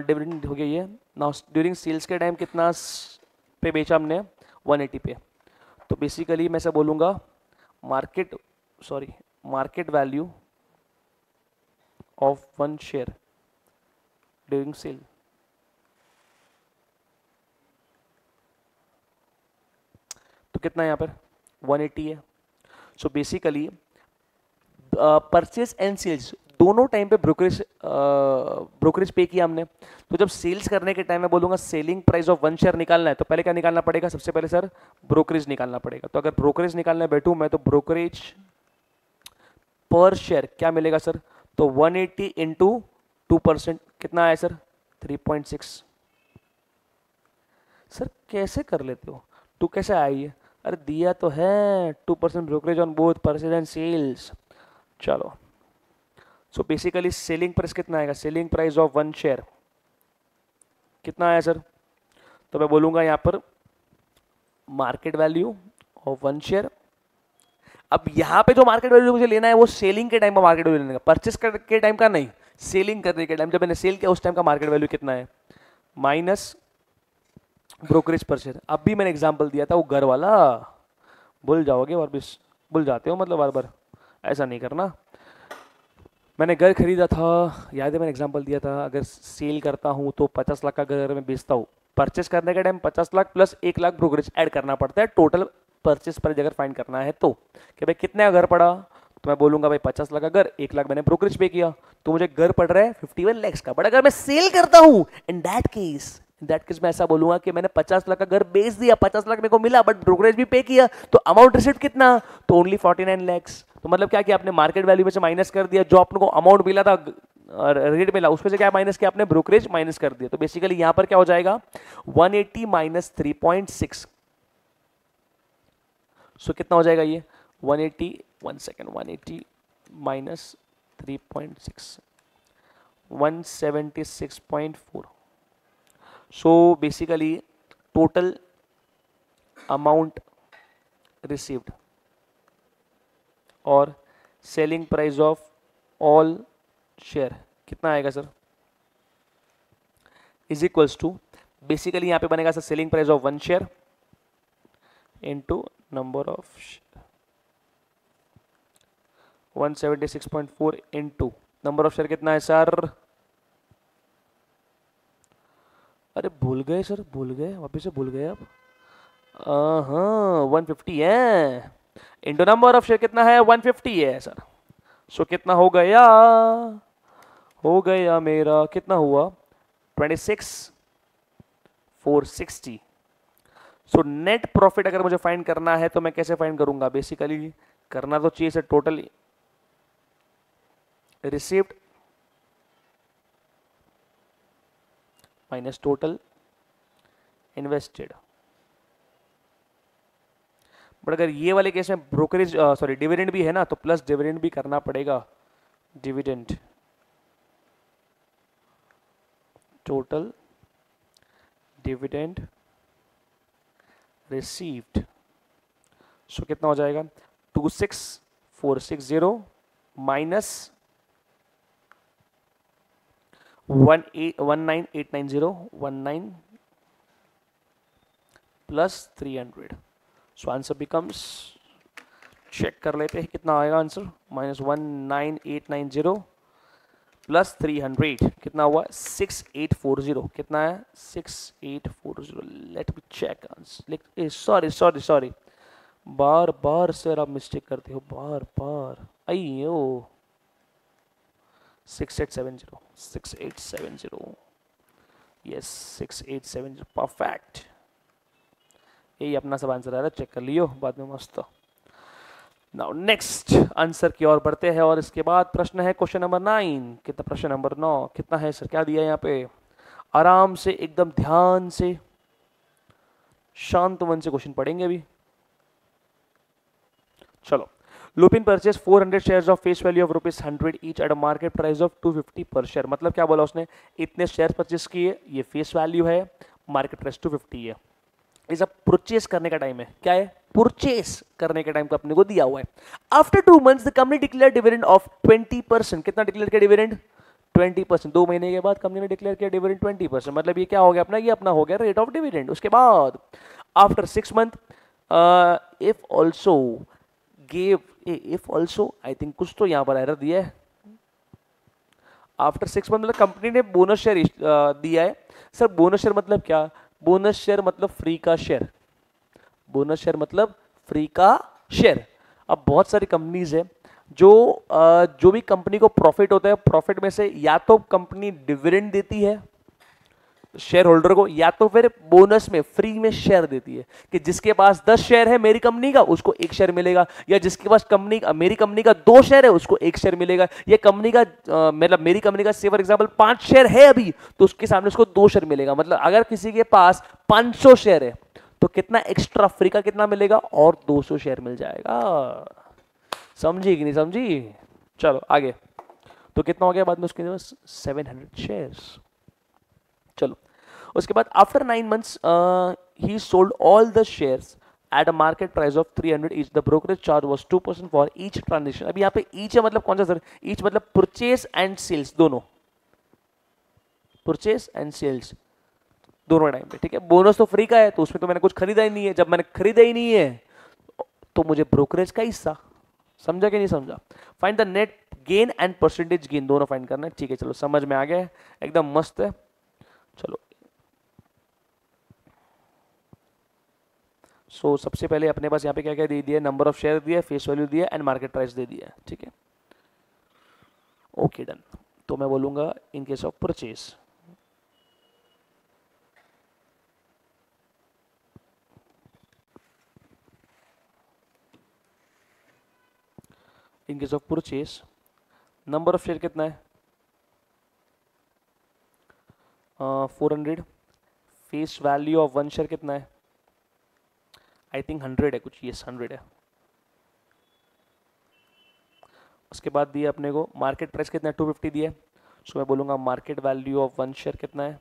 डिविडेंड हो गया ये। नाउ ड्यूरिंग सेल्स के टाइम कितना पे बेचा हमने? 180 पे। तो बेसिकली मैं ऐसा बोलूँगा market sorry market value of one share during sale तो कितना है यहाँ पर? 180 है। So basically purchase and sales दोनों टाइम पे ब्रोकरेज ब्रोकरेज पे किया हमने। तो जब सेल्स करने के टाइम में बोलूँगा selling price of one share निकालना है तो पहले क्या निकालना पड़ेगा? सबसे पहले सर ब्रोकरेज निकालना पड़ेगा। तो अगर ब्रोकरेज निकालने बैठू मैं तो ब्रोकरेज पर शेयर क्या मिलेगा सर तो 180 एट्टी इंटू टू परसेंट कितना आया सर 3.6 सर कैसे कर लेते हो? टू कैसे आई है? अरे दिया तो है two percent brokerage on both purchase and sales चलो। सो बेसिकली सेलिंग प्राइस कितना आएगा? Selling price of one share कितना आया सर तो मैं बोलूँगा यहाँ पर market value of one share अब यहाँ पे जो मार्केट वैल्यू मुझे लेना है, वो सेलिंग के टाइम का मार्केट वैल्यू लेना परचेस के टाइम का नहीं सेलिंग करने के टाइम जब मैंने सेल किया, उस टाइम का मार्केट वैल्यू कितना है? माइनस ब्रोकरेज पर शेयर अब भी मैंने एग्ज़ाम्पल दिया था, वो घर वाला। भूल जाओगे और भी भूल जाते हो मतलब बार बार ऐसा नहीं करना। मैंने घर खरीदा था, याद है मैंने एग्जांपल दिया था, अगर सेल करता हूँ तो पचास लाख का घर मैं बेचता हूँ परचेस करने के टाइम पचास लाख प्लस एक लाख ब्रोकरेज ऐड करना पड़ता है टोटल परचेस पर अगर फाइंड करना है तो। कि भाई कितने घर पड़ा? तो मैं बोलूँगा भाई पचास लाख का घर, एक लाख मैंने ब्रोकरेज पे किया। तो मुझे घर पड़ रहा है फिफ्टी वन लैक्स का बट अगर मैं सेल करता हूँ in that case in that case मैं ऐसा बोलूँगा कि मैंने पचास लाख का घर बेच दिया, पचास लाख मेरे को मिला बट ब्रोकरेज भी पे किया तो अमाउंट रिसिप्ट कितना? तो ओनली फोर्टी नाइन लैक्स तो मतलब क्या किया आपने मार्केट वैल्यू में से माइनस कर दिया, जो आपको अमाउंट मिला था रेट मिला, उसमें से क्या माइनस किया आपने? ब्रोकरेज माइनस कर दिया। तो बेसिकली यहाँ पर क्या हो जाएगा? 180 eighty minus three point six so कितना हो जाएगा ये? 180 one second one eighty minus three point six one seventy six point four so basically total amount received और selling price of all share कितना आएगा sir is equals to basically यहाँ पे बनेगा sir selling price of one share into number of one seventy six point four into number of share कितना है sir अरे भूल गए सर भूल गए, वापिस से भूल गए आप। हाँ वन फिफ्टी है। इंटू नंबर ऑफ़ शेयर कितना है? वन फिफ्टी है सर सो so, कितना हो गया? हो गया मेरा कितना हुआ? Twenty six four sixty so net profit अगर मुझे फाइंड करना है तो मैं कैसे फाइंड करूँगा? बेसिकली करना तो चाहिए sir total received minus total invested but अगर ये वाले केस में ब्रोकरेज सॉरी डिविडेंड भी है ना तो प्लस डिविडेंड भी करना पड़ेगा। Dividend total dividend received so कितना हो जाएगा? Two six four six zero minus one eight one nine eight nine zero one nine plus three hundred so answer becomes check कर लेते हैं कितना आएगा answer minus one nine eight nine zero plus three hundred कितना हुआ? Six eight four zero कितना है? Six eight four zero let me check answer sorry sorry sorry बार बार सर आप मिस्टेक करते हो. बार बार. अयो six eight seven zero six eight seven zero yes six eight seven zero perfect यही अपना सब आंसर आ रहा है चेक कर लियो, बाद में मस्त। नाउ नेक्स्ट आंसर की ओर बढ़ते हैं और इसके बाद प्रश्न है क्वेश्चन नंबर नाइन कितना प्रश्न नंबर नौ? कितना है सर क्या दिया यहाँ पे? आराम से, एकदम ध्यान से, शांत मन से क्वेश्चन पढ़ेंगे अभी। चलो। Lupin purchase 400 shares of face value of rupees hundred each at market price of 250 per share मतलब क्या बोला उसने? इतने शेयर परचेज किए, ये फेस वैल्यू है मार्केट प्राइस 250 है। इस परचेज करने का टाइम है। क्या है? परचेस करने के टाइम को अपने को दिया हुआ है। After two months the company declare dividend of 20 percent कितना डिक्लेयर किया डिविडेंड 20 परसेंट दो महीने के बाद कंपनी ने डिक्लेयर किया डिविडेंड 20 परसेंट मतलब ये क्या हो गया अपना? ये अपना हो गया रेट ऑफ़ डिविडेंड उसके बाद after six month if also gave if also I think कुछ तो यहाँ पर एरर दिया है। आफ्टर सिक्स मंथ मतलब कंपनी ने बोनस शेयर uh, दिया है। सर बोनस शेयर मतलब क्या? बोनस शेयर मतलब फ्री का शेयर बोनस शेयर मतलब फ्री का शेयर अब बहुत सारी कंपनीज़ है जो जो भी कंपनी को प्रॉफिट होता है प्रॉफिट में से या तो कंपनी डिविडेंड देती है शेयर होल्डर को, या तो फिर बोनस में फ्री में शेयर देती है कि जिसके पास दस शेयर है, मेरी कंपनी का, उसको एक शेयर मिलेगा। या जिसके पास कंपनी मेरी कंपनी का दो शेयर है, उसको एक शेयर मिलेगा। ये कंपनी का मतलब मेरी कंपनी का से फॉर एग्ज़ाम्पल पाँच शेयर है अभी तो उसके सामने उसको दो शेयर मिलेगा। मतलब अगर किसी के पास पाँच शेयर है तो कितना एक्स्ट्रा फ्री का कितना मिलेगा? और 200 शेयर मिल जाएगा। समझी कि नहीं समझी? चलो, आगे। तो कितना हो गया बाद में उसके पास 700 शेयर्स चलो। उसके बाद after nine months he sold all the shares at a market price of 300 each the brokerage charge was 2% for each transaction अभी यहाँ पे ईच मतलब कौन सा सर ईच मतलब परचेस एंड सेल्स दोनों। परचेस एंड सेल्स दोनों टाइम पे, ठीक है? बोनस तो फ्री का है तो उसमें तो मैंने कुछ खरीदा ही नहीं है। जब मैंने खरीदा ही नहीं है तो मुझे ब्रोकरेज का हिस्सा। समझा कि नहीं समझा? Find the net gain and percentage gain दोनों फाइंड करना ठीक है, चलो, समझ में आ गया एकदम मस्त है। चलो। सो so, सबसे पहले अपने पास यहाँ पे क्या क्या दे दिया? नंबर ऑफ़ शेयर दिया फेस वैल्यू दिया एंड मार्केट प्राइस दे दिया ठीक है? ओके डन तो मैं बोलूँगा in case of purchase in case of purchase number of share कितना है? Four hundred. Face value of one share कितना है? आई थिंक हंड्रेड है कुछ यस हंड्रेड है। उसके बाद दिया अपने को मार्केट प्राइस कितना है? टू फिफ्टी दिया सो मैं बोलूँगा market value of one share कितना है?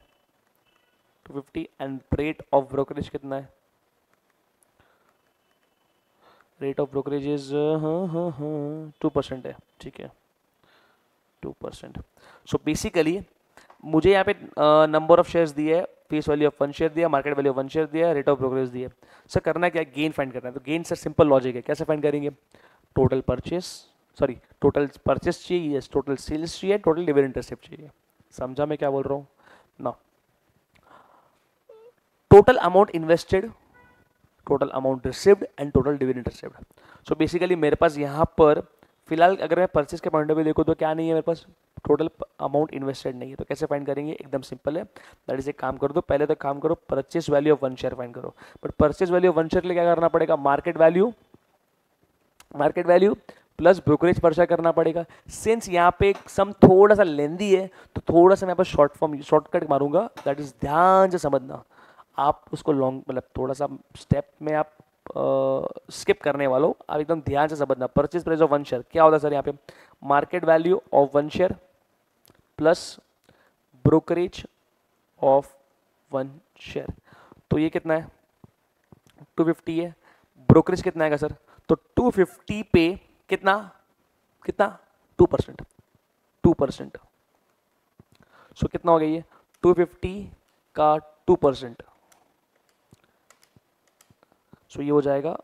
Two fifty and rate of brokerage कितना है? Rate of brokerage is two percent है ठीक है। टू परसेंट सो बेसिकली मुझे यहाँ पे नंबर ऑफ़ शेयर्स दिए face value of one share दिया market value of one share दिया रेट ऑफ़ प्रोग्रेस दिया सर करना क्या गेन फाइंड करना है। तो गेन सर सिंपल लॉजिक है। कैसे फाइंड करेंगे? Total purchase sorry total purchase चाहिए टोटल सेल्स चाहिए टोटल डिविडेंड रिसिप्ट चाहिए। समझा मैं क्या बोल रहा हूँ? ना total amount invested total amount received and total dividend received so basically मेरे पास यहाँ पर फ़िलहाल अगर मैं परचेज के पॉइंट ऑफ़ व्यू देखूँ तो क्या नहीं है मेरे पास? टोटल अमाउंट इन्वेस्टेड नहीं है। तो कैसे फाइंड करेंगे? एकदम सिंपल है। दैट इज़ एक काम कर दो पहले तो काम करो purchase value of one share find करो। But purchase value of one share के लिए क्या करना पड़ेगा? Market value market value plus brokerage पर्चा करना पड़ेगा। सिंस यहाँ पे सम थोड़ा सा लेंदी है तो थोड़ा सा मैं यहाँ पर शॉर्ट फॉर्म शॉर्टकट मारूँगा। दैट इज़ ध्यान से समझना। आप उसको लॉन्ग मतलब थोड़ा सा स्टेप में आप स्किप करने वालों, आप एकदम ध्यान से समझना। Purchase price of one share क्या होता है सर यहाँ पे? Market value of one share plus brokerage of one share तो ये कितना है? 250 है। ब्रोकरेज कितना आएगा सर? तो 250 पे कितना? कितना? Two percent two percent so कितना हो गया ये? 250 का टू परसेंट सो ये हो जाएगा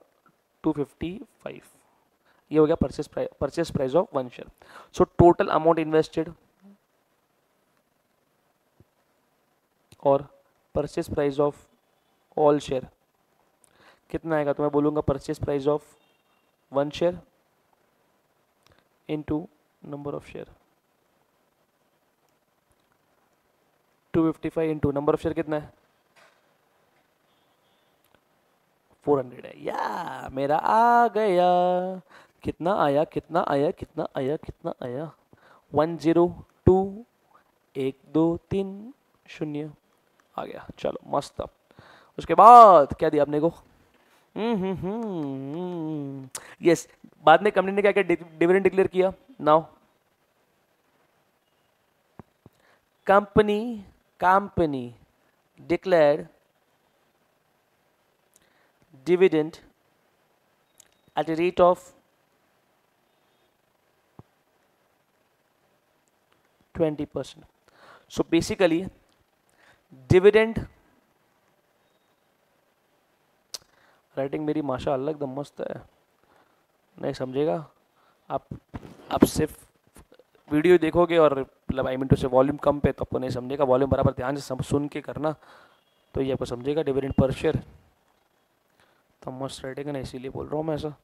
255 ये हो गया purchase price purchase price of one share so total amount invested और purchase price of all share कितना आएगा? तो मैं बोलूँगा purchase price of one share into number of share 255 fifty five into number of share कितना है? 400 है। या, मेरा आ गया। कितना आया कितना आया कितना आया कितना आया? वन ज़ीरो टू एक दो तीन, शून्य। आ गया। चलो, मस्त अब। उसके बाद क्या दिया आपने को? हम्म हम्म हम्म। यस बाद में कंपनी ने क्या क्या डिविडेंड डिक्लेयर किया? Now company company declared dividend at a rate of 20%. So, basically, dividend writing मेरी माशा अल्लाह एकदम मस्त है। नहीं समझेगा? आप आप सिर्फ़ वीडियो देखोगे और मतलब I mean to say volume कम पे तो आपको नहीं समझेगा। वॉल्यूम बराबर ध्यान से सुन के करना। तो ये आपको समझेगा डिविडेंड पर शेयर तो मस्त राइटिंग है ना, इसीलिए बोल रहा हूँ मैं ऐसा।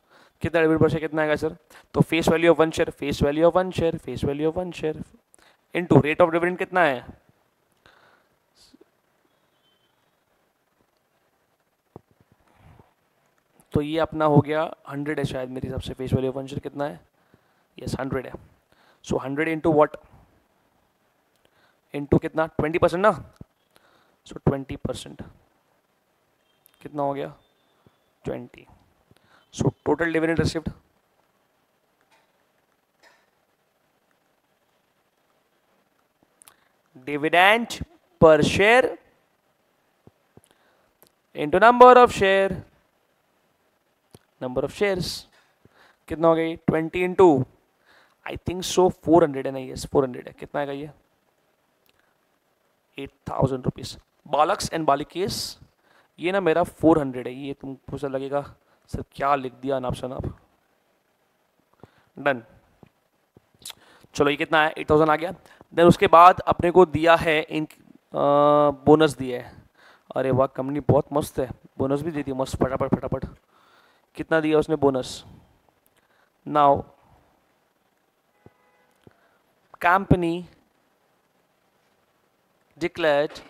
कितना डिविडेंड पर शेयर कितना आएगा सर तो face value of one share face value of one share face value of one share into rate of dividend कितना है? तो ये अपना हो गया हंड्रेड है शायद मेरे हिसाब से face value of one share कितना है? यस हंड्रेड है। So hundred into what into कितना? ट्वेंटी परसेंट ना? सो ट्वेंटी परसेंट कितना हो गया? Twenty so total dividend received dividend per share into number of share. Number of shares. कितना हो गई? Twenty into I think so four hundred है नहीं यस फोर हंड्रेड है। कितना है ये? एट थाउज़ेंड रुपीज़ बालक्स एंड बालिकेस ये ना मेरा फोर हंड्रेड है, ये तुमको सर लगेगा, सर, क्या लिख दिया ऑप्शन आप? डन चलो, ये कितना है? एट थाउज़ेंड आ गया। देन उसके बाद अपने को दिया है इन बोनस दिया है। अरे वाह कंपनी बहुत मस्त है। बोनस भी देती है मस्त, फटाफट फटाफट। कितना दिया उसने bonus now company declared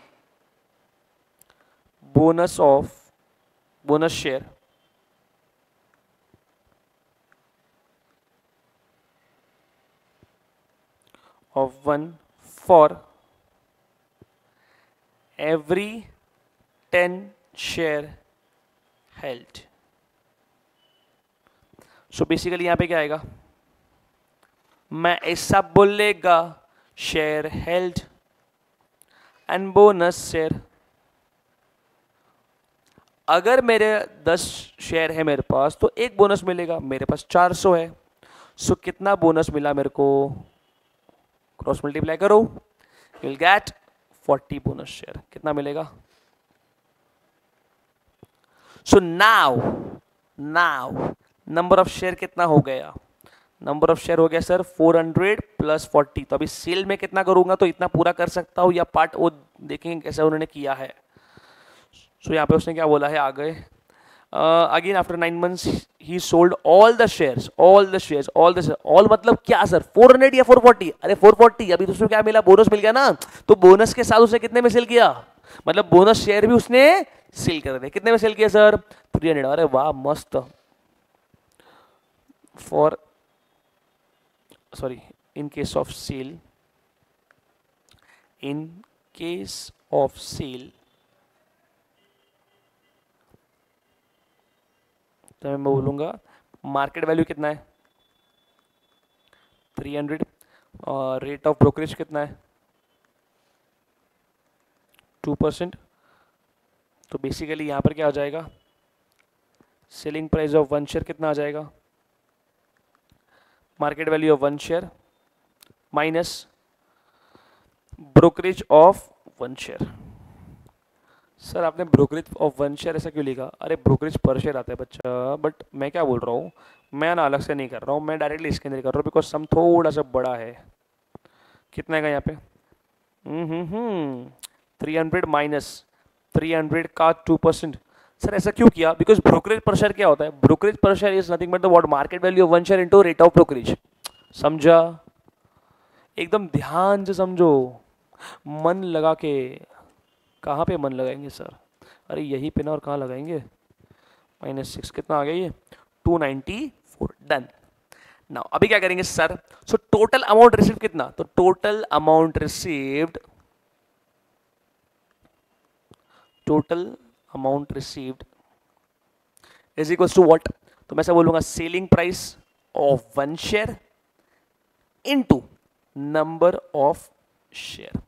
bonus of bonus share of 1 for every 10 share held. So so basically यहाँ पे क्या आएगा मैं ऐसा बोलेगा share held and bonus share अगर मेरे 10 शेयर है मेरे पास तो एक बोनस मिलेगा। मेरे पास 400 है। सो so, कितना बोनस मिला मेरे को? क्रॉस मल्टीप्लाई करो। विल गेट 40 बोनस शेयर कितना मिलेगा? So now now number of share कितना हो गया? नंबर ऑफ़ शेयर हो गया सर 400 प्लस 40 तो अभी सेल में कितना करूँगा तो इतना पूरा कर सकता हूँ या पार्ट वो देखेंगे कैसे उन्होंने किया है? सो यहाँ पे उसने क्या बोला है? आ गए। Again after nine months he sold all the shares all the shares all the all मतलब क्या सर 400 या 440 अरे 440 अभी दूसरे क्या मिला? बोनस मिल गया ना? तो बोनस के साथ उसने कितने में सेल किया? मतलब बोनस शेयर भी उसने सेल कर दिया कितने में सेल किया सर 300 अरे वाह, मस्त। For sorry in case of sale in case of sale तो मैं बोलूँगा। मार्केट वैल्यू कितना है? Three hundred. और रेट ऑफ़ ब्रोकरेज कितना है? Two percent. तो बेसिकली यहाँ पर क्या आ जाएगा? Selling price of one share कितना आ जाएगा? Market value of one share minus brokerage of one share sir आपने ब्रोकरेज ऑफ़ वन शेयर ऐसा क्यों लिखा? अरे ब्रोकरेज पर शेयर आता है बच्चा बट मैं क्या बोल रहा हूँ? मैं ना अलग से नहीं कर रहा हूँ, मैं डायरेक्टली इसके अंदर कर रहा हूँ बिकॉज़ सम थोड़ा सा बड़ा है। कितना का यहाँ पे? Three hundred minus three hundred का टू परसेंट सर ऐसा क्यों किया? बिकॉज़ ब्रोकरेज पर शेयर क्या होता है? Brokerage per share is nothing but the what market value of one share into rate of brokerage समझा? एकदम ध्यान से समझो। मन लगा के कहाँ पे मन लगाएँगे सर? अरे यही पे ना और कहाँ लगाएँगे? माइनस सिक्स कितना आ गया ये? Two ninety four, done. ना अभी क्या करेंगे sir? So total amount receive कितना? तो total amount received total amount received is equal to what तो मैं ऐसा बोलूँगा selling price of one share into number of share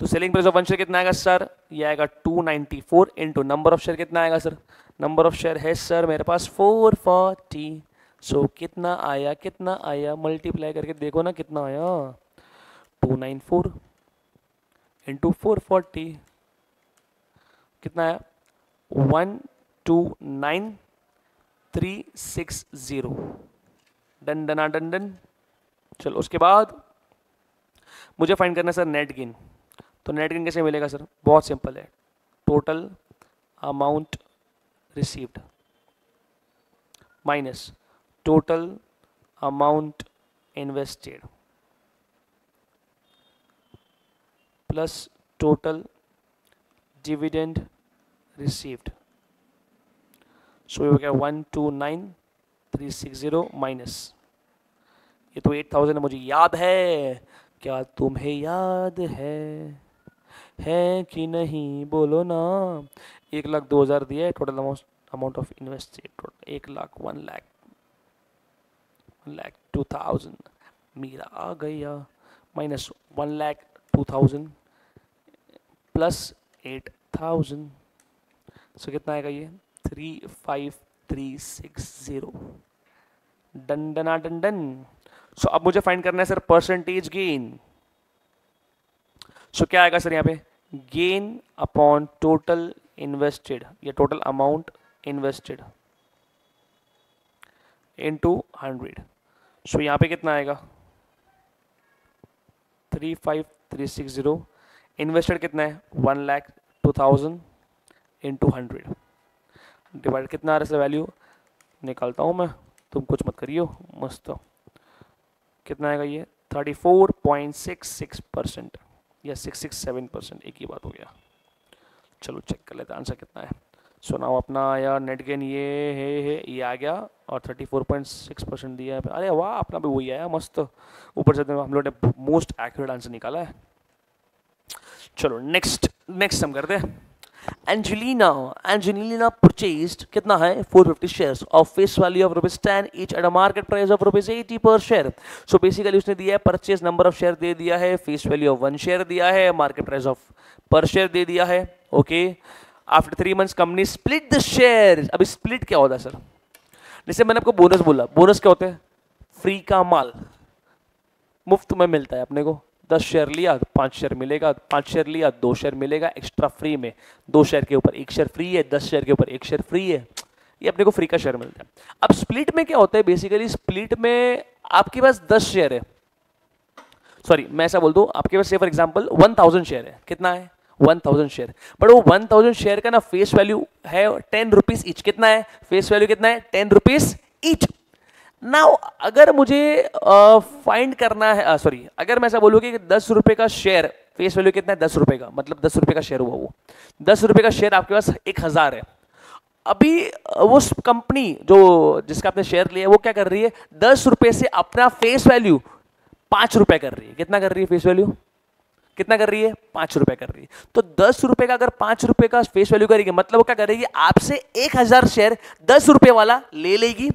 तो selling price of one share कितना आएगा सर ये आएगा 294 ninety four into number of share कितना आएगा सर नंबर ऑफ़ शेयर है सर मेरे पास 440 सो कितना आया कितना आया? मल्टीप्लाई करके देखो ना कितना आया। 294 nine four into four forty कितना आया? One two nine three six zero done डना done done चलो, उसके बाद मुझे फाइंड करना सर नेट गेन तो नेट गेन कैसे मिलेगा सर? बहुत सिंपल है। Total amount received minus total amount invested plus total dividend received so ये one two nine three six zero minus ये तो एट थाउज़ेंड मुझे याद है। क्या तुम्हें याद है? है कि नहीं? बोलो ना। एक लाख दो हज़ार दिया है टोटल अमाउंट ऑफ़ इन्वेस्ट एक lakh one lakh one lakh two thousand मेरा आ गया। Minus one lakh two thousand plus eight thousand so कितना आएगा ये? Three five three six zero done डना done done. So अब मुझे फाइंड करना है सर परसेंटेज गेन सो क्या आएगा सर यहाँ पे? गेन अपॉन टोटल इन्वेस्टेड या total amount invested into hundred so यहाँ पे कितना आएगा? Three five three six zero invested कितना है? One lakh two thousand into hundred divide कितना आ रहा है वैल्यू निकालता हूँ मैं। तुम कुछ मत करियो। मस्त। कितना आएगा ये? Thirty four point six six percent या सिक्स सिक्स सेवन परसेंट एक ही बात हो गया। चलो चेक कर लेते आंसर कितना है। सो so, नाउ अपना आया नेट गेन ये है है ये आ गया और thirty four point six percent दिया है। अरे वाह अपना भी वही आया मस्त। ऊपर से हम लोग ने मोस्ट एक्यूरेट आंसर निकाला है। चलो नेक्स्ट नेक्स्ट हम करते हैं। एंजेलिना एंजेलिना परचेज्ड कितना है? 450 shares of face value of rupees 10 each at a market price of rupees 80 per share so basically उसने दिया है परचेज नंबर ऑफ़ शेयर दे दिया है face value of one share दिया है market price of per share दे दिया है okay after three months company split the share अभी स्प्लिट क्या होता है सर जैसे मैंने आपको बोनस बोला बोनस क्या होता है? फ्री का माल। मुफ़्त में मिलता है अपने को। दस शेयर लिया, पाँच शेयर मिलेगा, पाँच शेयर लिया, दो शेयर मिलेगा एक्स्ट्रा फ्री में। दो शेयर के ऊपर एक शेयर फ्री है, दस शेयर के ऊपर एक शेयर फ्री है। ये अपने को फ्री का शेयर मिलता है। अब स्प्लिट में क्या होता है? बेसिकली स्प्लिट में आपके पास दस शेयर है। सॉरी मैं ऐसा बोल दूँ, आपके पास for example one thousand share है। कितना है? वन थाउज़ेंड शेयर बट वो वन थाउज़ेंड शेयर का ना फेस वैल्यू है टेन रुपीज़ इच कितना है? फेस वैल्यू कितना है? टेन रुपीज़ इच नाउ अगर मुझे फाइंड uh, करना है सॉरी uh, अगर मैं ऐसा बोलूँ कि दस रुपये का शेयर फेस वैल्यू कितना है? दस रुपये का मतलब दस रुपये का शेयर हुआ वो। दस रुपये का शेयर आपके पास एक हज़ार है। अभी वो कंपनी जो जिसका आपने शेयर लिया वो क्या कर रही है? दस रुपये से अपना फेस वैल्यू पाँच रुपये कर रही है। कितना कर रही है फेस वैल्यू कितना कर रही है? पाँच रुपए कर रही है। तो दस रुपए का अगर पाँच रुपए का फेस वैल्यू करेगी मतलब वो क्या करेगी? आपसे एक हज़ार शेयर दस रुपए वाला ले लेगी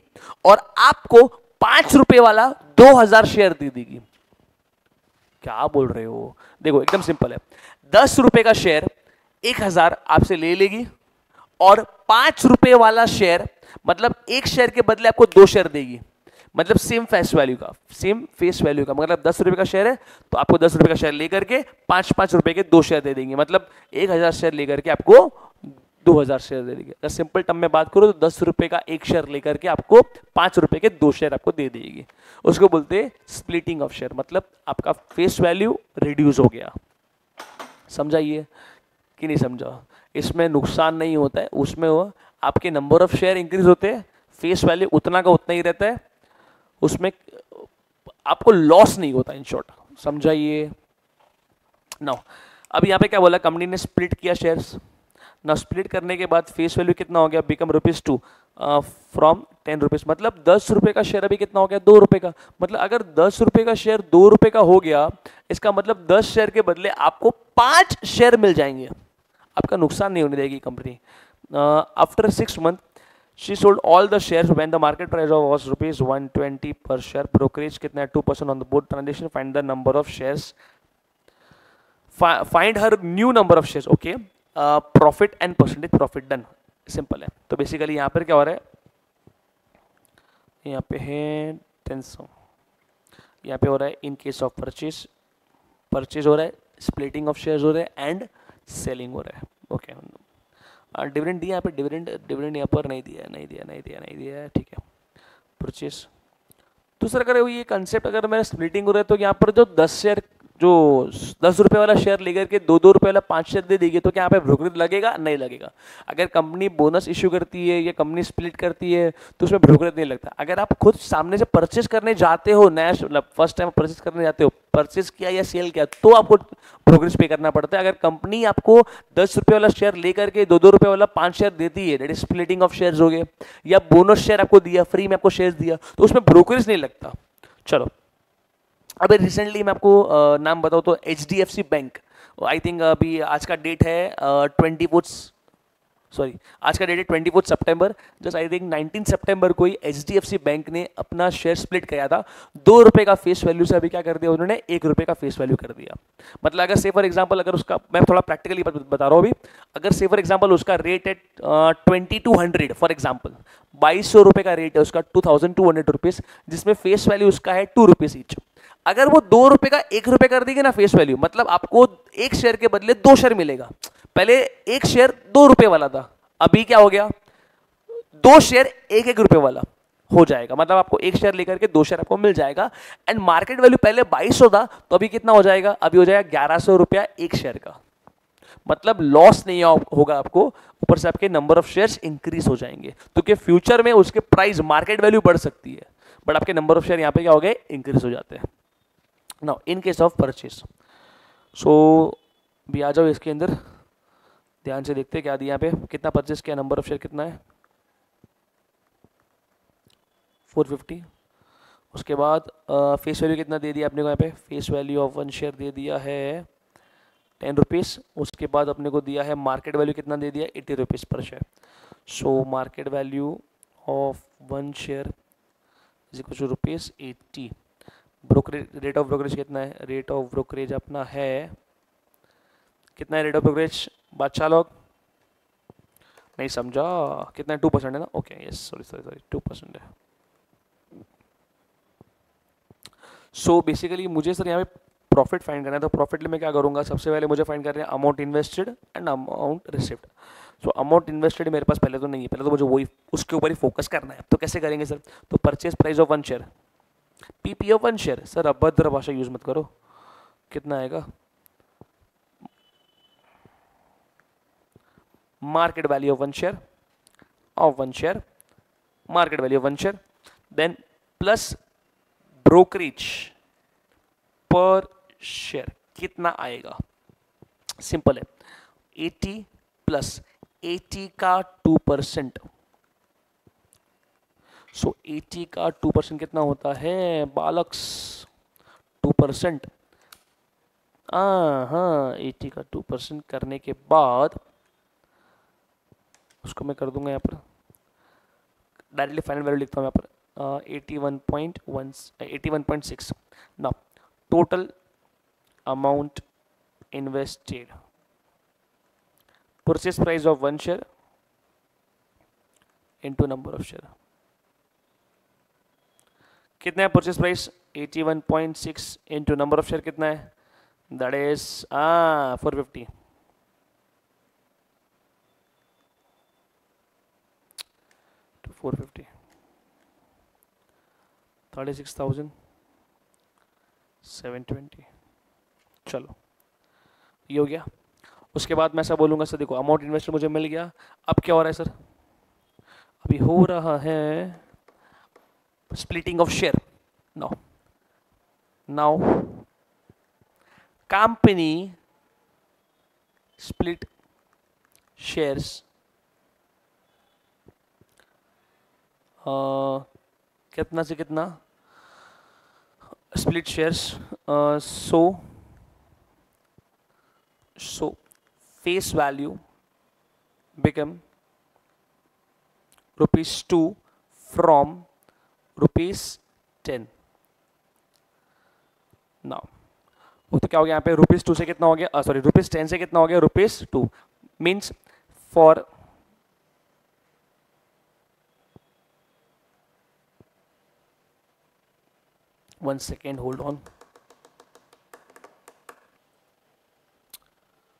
और आपको पाँच रुपए वाला दो हज़ार शेयर दे देगी। क्या बोल रहे हो? देखो, एकदम सिंपल है। दस रुपए का शेयर एक हज़ार आपसे ले लेगी और पाँच रुपए वाला शेयर मतलब एक शेयर के बदले आपको दो शेयर देगी। मतलब सेम फेस वैल्यू का सेम फेस वैल्यू का मतलब दस रुपए का शेयर है तो आपको दस रुपए का शेयर लेकर के पाँच पाँच रुपए के दो शेयर दे देंगे। मतलब एक हज़ार शेयर लेकर के आपको दो हज़ार शेयर दे देंगे। अगर सिंपल टर्म में बात करो तो दस रुपए का एक शेयर लेकर के आपको पाँच रुपए के दो शेयर आपको दे देगी। उसको बोलते हैं स्प्लिटिंग ऑफ़ शेयर मतलब आपका फेस वैल्यू रिड्यूस हो गया। समझाइए कि नहीं समझा? इसमें नुकसान नहीं होता है, उसमें वो आपके नंबर ऑफ़ शेयर इंक्रीज होते हैं फेस वैल्यू उतना का उतना ही रहता है उसमें आपको लॉस नहीं होता इन शॉर्ट समझाइए। ना अब यहाँ पे क्या बोला? कंपनी ने स्प्लिट किया शेयर्स ना स्प्लिट करने के बाद फेस वैल्यू कितना हो गया? Become rupees two from ten rupees मतलब दस रुपए का शेयर अभी कितना हो गया? दो रुपए का। मतलब अगर दस रुपए का शेयर दो रुपए का हो गया, इसका मतलब दस शेयर के बदले आपको पाँच शेयर मिल जाएँगे। आपका नुकसान नहीं होने देगी company after six month she sold all the shares when the market price was rupees 120 per share brokerage है 2% on the board transaction find the number of shares Fi find her new number of shares okay uh, profit and percentage profit done simple है तो basically यहाँ पर क्या हो रहा है यहाँ पे है टेन सौ यहाँ पे हो रहा है in case of purchase purchase हो रहा है स्प्लिटिंग ऑफ़ शेयर्स हो रहे हैं एंड सेलिंग हो रहा है ओके okay. डिविडेंड दिया यहाँ पे डिविडेंड डिविडेंड यहाँ पर नहीं दिया नहीं दिया नहीं दिया नहीं दिया, ठीक है। परचेस सर अगर ये कंसेप्ट अगर मैंने स्प्लिटिंग हो रहा है तो यहाँ पर जो दस शेयर जो दस रुपए वाला शेयर लेकर के दो दो रुपए वाला पाँच शेयर दे देगी तो क्या यहाँ पे ब्रोकरेज लगेगा? नहीं लगेगा। अगर कंपनी बोनस इश्यू करती है या कंपनी स्प्लिट करती है तो उसमें ब्रोकरेज नहीं लगता। अगर आप खुद सामने से परचेज करने जाते हो, नया मतलब फ़र्स्ट टाइम परचेज करने जाते हो परचेज किया या सेल किया तो आपको ब्रोकरेज पे करना पड़ता है। अगर कंपनी आपको दस रुपये वाला शेयर लेकर के दो दो रुपये वाला पाँच शेयर देती है that is splitting of share हो गए, या बोनस शेयर आपको दिया फ्री में आपको शेयर दिया तो उसमें ब्रोकरेज नहीं लगता। चलो। अभी रिसेंटली मैं आपको नाम बताऊँ तो H D F C bank I think अभी आज का डेट है ट्वेंटी फोर्थ सॉरी आज का डेट है twenty fourth September just I think nineteen September को ही H D F C bank ने अपना शेयर स्प्लिट किया था। दो रुपये का फेस वैल्यू से अभी क्या कर दिया उन्होंने? एक रुपये का फेस वैल्यू कर दिया। मतलब अगर से फॉर एग्ज़ाम्पल अगर उसका, मैं थोड़ा प्रैक्टिकली बता रहा हूँ अभी। अगर से फॉर एग्ज़ाम्पल उसका रेट है twenty two hundred for example बाईस सौ रुपये का रेट है उसका two thousand two hundred rupees जिसमें फेस वैल्यू उसका है टू रुपीज़ ईच अगर वो दो रुपए का एक रुपए कर देगी ना फेस वैल्यू मतलब आपको एक शेयर के बदले दो शेयर मिलेगा। पहले एक शेयर दो रुपए वाला था, अभी क्या हो गया? दो शेयर एक एक रुपए वाला हो जाएगा। मतलब आपको एक शेयर लेकर के दो शेयर आपको मिल जाएगा। एंड मार्केट वैल्यू पहले बाईस था तो अभी कितना हो जाएगा? अभी हो जाएगा ग्यारह सौ रुपया एक शेयर का। मतलब लॉस नहीं होगा आपको, ऊपर से आपके नंबर ऑफ़ शेयर्स इंक्रीज हो जाएँगे। क्योंकि तो फ्यूचर में उसके प्राइस मार्केट वैल्यू बढ़ सकती है बट आपके नंबर ऑफ़ शेयर यहाँ पे क्या हो गए? इंक्रीज हो जाते हैं। Now in case of purchase so भी आ जाओ इसके अंदर। ध्यान से देखते हैं क्या दिया यहाँ पे। कितना परचेज किया नंबर ऑफ़ शेयर कितना है? 450 उसके बाद फेस वैल्यू कितना दे दिया आपने को यहाँ पे? Face value of one share दे दिया है टेन रुपीज़ उसके बाद अपने को दिया है मार्केट वैल्यू कितना दे दिया? Eighty rupees per share so market value of one share is equal rupees eighty brokerage rate of brokerage कितना है? रेट ऑफ़ ब्रोकरेज अपना है कितना है रेट ऑफ़ ब्रोकरेज बादशाह लोग? नहीं समझा। कितना टू परसेंट है ना? Okay yes sorry sorry sorry two percent है। सो so, बेसिकली मुझे सर यहाँ पे प्रॉफिट फाइंड करना है। तो प्रॉफिट में क्या करूँगा? सबसे पहले मुझे फाइंड करना है amount invested and amount receipt so amount invested मेरे पास पहले तो नहीं है। पहले तो मुझे वही उसके ऊपर ही फोकस करना है। तो कैसे करेंगे सर तो purchase price of one share P one share sir अभद्र भाषा यूज़ मत करो। कितना आएगा? Market value of one share of one share market value of one share then plus brokerage per share कितना आएगा? सिंपल है। एटी प्लस एटी का टू परसेंट सो 80 का 2 परसेंट कितना होता है? बालक्स 2 परसेंट। हाँ 80 का 2 परसेंट करने के बाद उसको मैं कर दूँगा यहाँ पर। डायरेक्टली फाइनल वैल्यू लिखता हूँ यहाँ पर। Eighty one point one eighty one point six ना total amount invested purchase price of one share into number of share कितना है purchase price 81.6 into number of share कितना है? दैट इज़ आ 450 four fifty thirty six thousand seven twenty चलो, ये हो गया। उसके बाद मैं ऐसा बोलूँगा, सर देखो अमाउंट इन्वेस्टर मुझे मिल गया। अब क्या हो रहा है, सर? अभी हो रहा है splitting of share no now company split shares कितना से कितना? Split shares so so face value become rupees two from rupees ten now वो तो क्या हो गया यहाँ पे? रुपीज़ टू से कितना हो गया? सॉरी रुपीज़ टेन से कितना हो गया? Rupees two means for second hold on.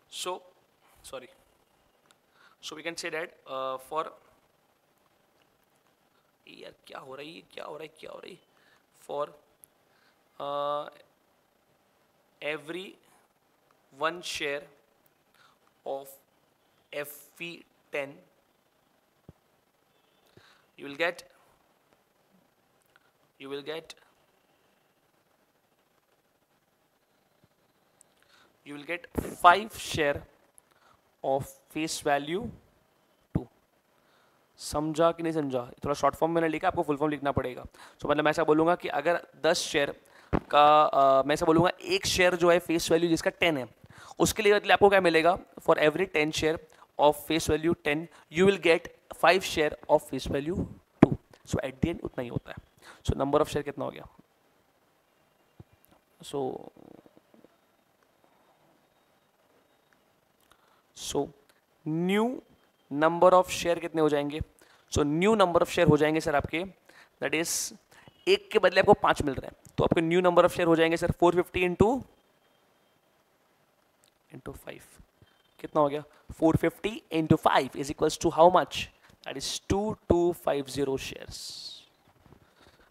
So sorry. So we can say that uh, for यार क्या हो रही है क्या हो रहा है, क्या हो रही for every one share of F P ten you will get you will get you will get five share of face value समझा कि नहीं समझा? थोड़ा शॉर्ट फॉर्म मैंने लिखा आपको फुल फॉर्म लिखना पड़ेगा। सो मतलब मैं ऐसा बोलूँगा कि अगर 10 शेयर का आ, मैं ऐसा बोलूँगा एक शेयर जो है फेस वैल्यू जिसका टेन है उसके लिए मतलब आपको क्या मिलेगा? For every ten share of face value 10 you will get 5 share of face value 2 so at the end उतना ही होता है। सो नंबर ऑफ़ शेयर कितना हो गया? So so new number of share कितने हो जाएँगे? So new number of share हो जाएँगे सर आपके दैट इज़ एक के बदले आपको पाँच मिल रहे हैं। तो आपके न्यू नंबर ऑफ़ शेयर हो जाएँगे sir four fifty into into five कितना हो गया? Four fifty into five is equals to how much that is two two five zero share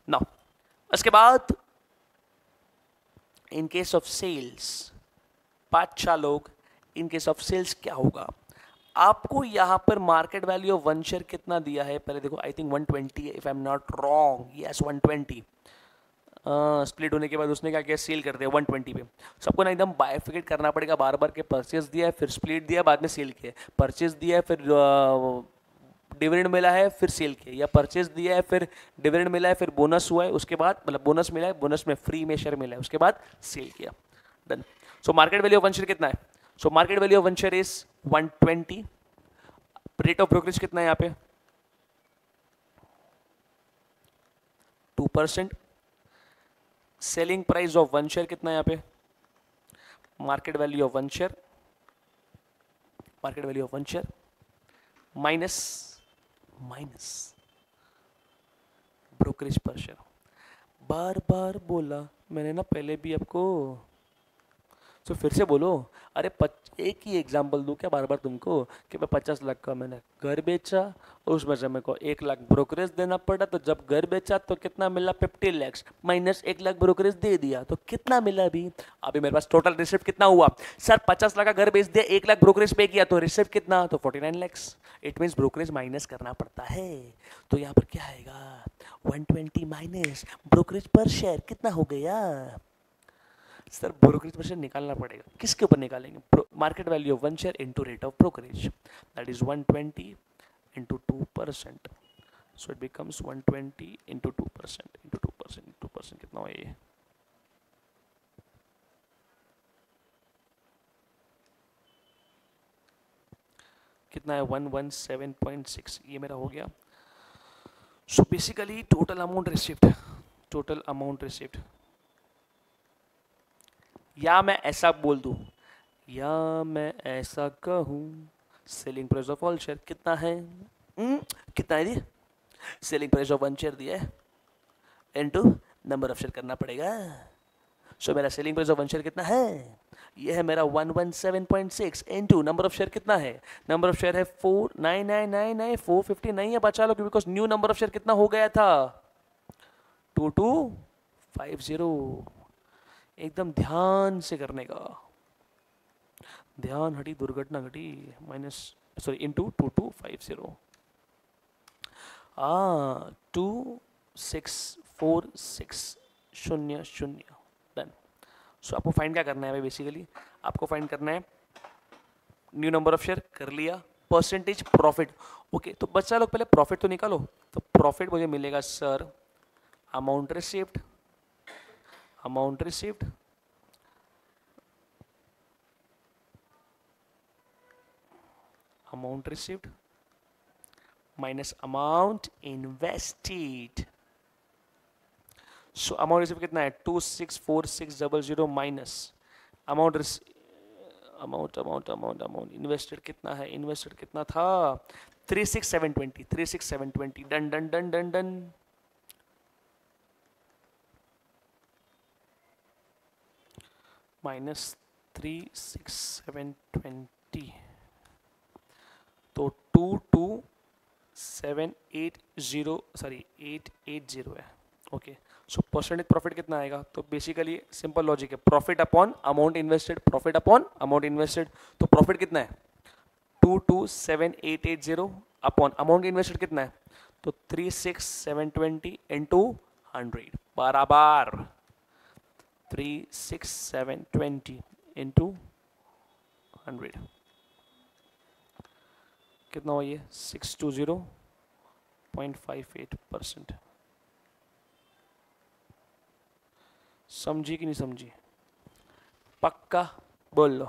now उसके बाद इन केस ऑफ़ सेल्स पाँच छह लोग इन केस ऑफ़ सेल्स क्या होगा? आपको यहाँ पर market value of one share कितना दिया है? पहले देखो I think 120 if I am not wrong yes 120 split होने के बाद उसने क्या किया? सेल कर दिया 120 पे। सबको ना एकदम बायोफिकेट करना पड़ेगा। बार बार के परचेज दिया है, फिर स्प्लिट दिया बाद में सेल किया परचेज दिया है, फिर डिविडेंड मिला है, फिर सेल किया या परचेज दिया है, फिर डिविडेंड मिला है, फिर बोनस हुआ है। उसके बाद मतलब बोनस मिला है बोनस में फ्री में शेयर मिला है। उसके बाद सेल किया। Done so market value of one share कितना है? So market value of one share is 120 rate of brokerage कितना है यहाँ पे? Two percent selling price of one share कितना है यहाँ पे? Market value of one share market value of one share minus minus brokerage per share बार बार बोला, मैंने ना पहले भी आपको तो फिर से बोलो अरे पच, एक ही एग्ज़ाम्पल दूँ क्या बार बार तुमको? कि मैं पचास लाख का मैंने घर बेचा और उसमें से मेरे को एक लाख ब्रोकरेज देना पड़ा तो जब घर बेचा तो कितना मिला? फिफ्टी लैक्स माइनस एक लाख ब्रोकरेज दे दिया। तो कितना मिला अभी? अभी मेरे पास टोटल रिसिप्ट कितना हुआ? सर पचास लाख का घर बेच दिया एक लाख ब्रोकरेज पे किया तो रिसिप्ट कितना? तो forty nine lakhs it means brokerage minus करना पड़ता है। तो यहाँ पर क्या आएगा? One twenty minus brokerage per share कितना हो गया? सर ब्रोकरेज पर शेयर निकालना पड़ेगा। किसके ऊपर निकालेंगे? Market value of one share into rate of brokerage that is 120 into 2 percent. So it becomes 120 into 2 percent, into 2 percent 2 percent. कितना हुआ ये? कितना है? 117.6 ये मेरा हो गया। So basically total amount receipt total amount receipt या मैं ऐसा बोल दूँ या मैं ऐसा कहूँ selling price of all share कितना है? hmm? कितना है दिया selling price of one share दिया है। इनटू नंबर ऑफ़ शेयर करना पड़ेगा। सो so, मेरा selling price of one share कितना है? ये है मेरा 117.6 इनटू नंबर ऑफ़ शेयर कितना है? नंबर ऑफ़ शेयर है four nine nine nine nine four fifty नहीं है बचा लो because new number of share कितना हो गया था? टू टू फाइव ज़ीरो एकदम ध्यान से करने का। ध्यान हटी, दुर्घटना घटी minus sorry into two two five zero two six four six शून्य शून्य डन सो आपको फाइंड क्या करना है भाई बेसिकली आपको फाइंड करना है न्यू नंबर ऑफ़ शेयर कर लिया परसेंटेज प्रॉफिट ओके तो बच्चा लोग पहले प्रॉफिट तो निकालो तो प्रॉफिट मुझे मिलेगा sir amount receipt amount receipt amount received minus amount invested. So, amount received कितना है? Two six four six double zero minus amount amount amount amount amount invested कितना है? इन्वेस्टेड कितना था? Three six seven twenty three six seven twenty done done done done done minus three six seven twenty तो two two seven eight zero sorry eight eight zero है। Okay so percentage profit कितना आएगा? तो basically simple logic है। Profit upon amount invested profit upon amount invested तो profit कितना है? Two two seven eight eight zero upon amount invested कितना है? तो three six seven twenty into hundred बराबर। Three six seven twenty into hundred कितना हुआ ये? Six two zero point five eight percent समझी कि नहीं समझी? पक्का? बोल लो।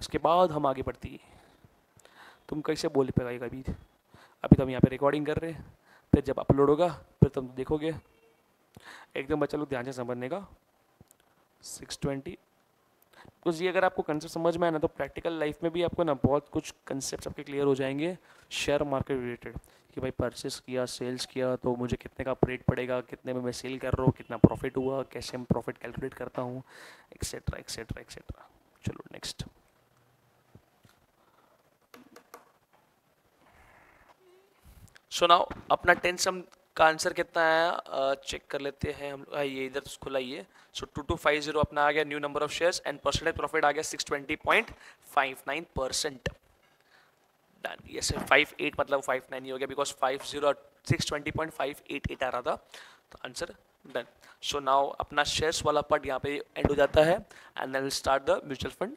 उसके बाद हम आगे बढ़ती तुम कैसे बोल पाएगा अभी अभी तो हम यहाँ पे रिकॉर्डिंग कर रहे हैं। फिर जब अपलोड होगा, फिर तुम देखोगे। एकदम बच्चा लोग ध्यान से समझने का सिक्स ट्वेंटी। तो ये अगर आपको कंसेप्ट समझ में आए ना तो प्रैक्टिकल लाइफ में भी आपको ना बहुत कुछ कंसेप्ट आपके क्लियर हो जाएँगे शेयर मार्केट रिलेटेड कि भाई परचेस किया सेल्स किया तो मुझे कितने का रेट पड़ेगा, कितने में मैं सेल कर रहा हूँ, कितना प्रॉफिट हुआ, कैसे मैं प्रॉफिट कैलकुलेट करता हूँ एक्सेट्रा एक्सेट्रा एक्सेट्रा चलो नेक्स्ट सो नाउ अपना टेंशन का आंसर कितना है? चेक कर लेते हैं हम ये इधर खुला ही so two two five zero अपना आ गया new number of shares and percentage profit आ गया six twenty point five nine percent done ये से फाइव एट मतलब फाइव नाइन ही हो गया because five zero six twenty point five eight eight आ रहा था। तो आंसर डन सो नाउ अपना शेयर्स वाला पार्ट यहाँ पे एंड हो जाता है and then start the mutual fund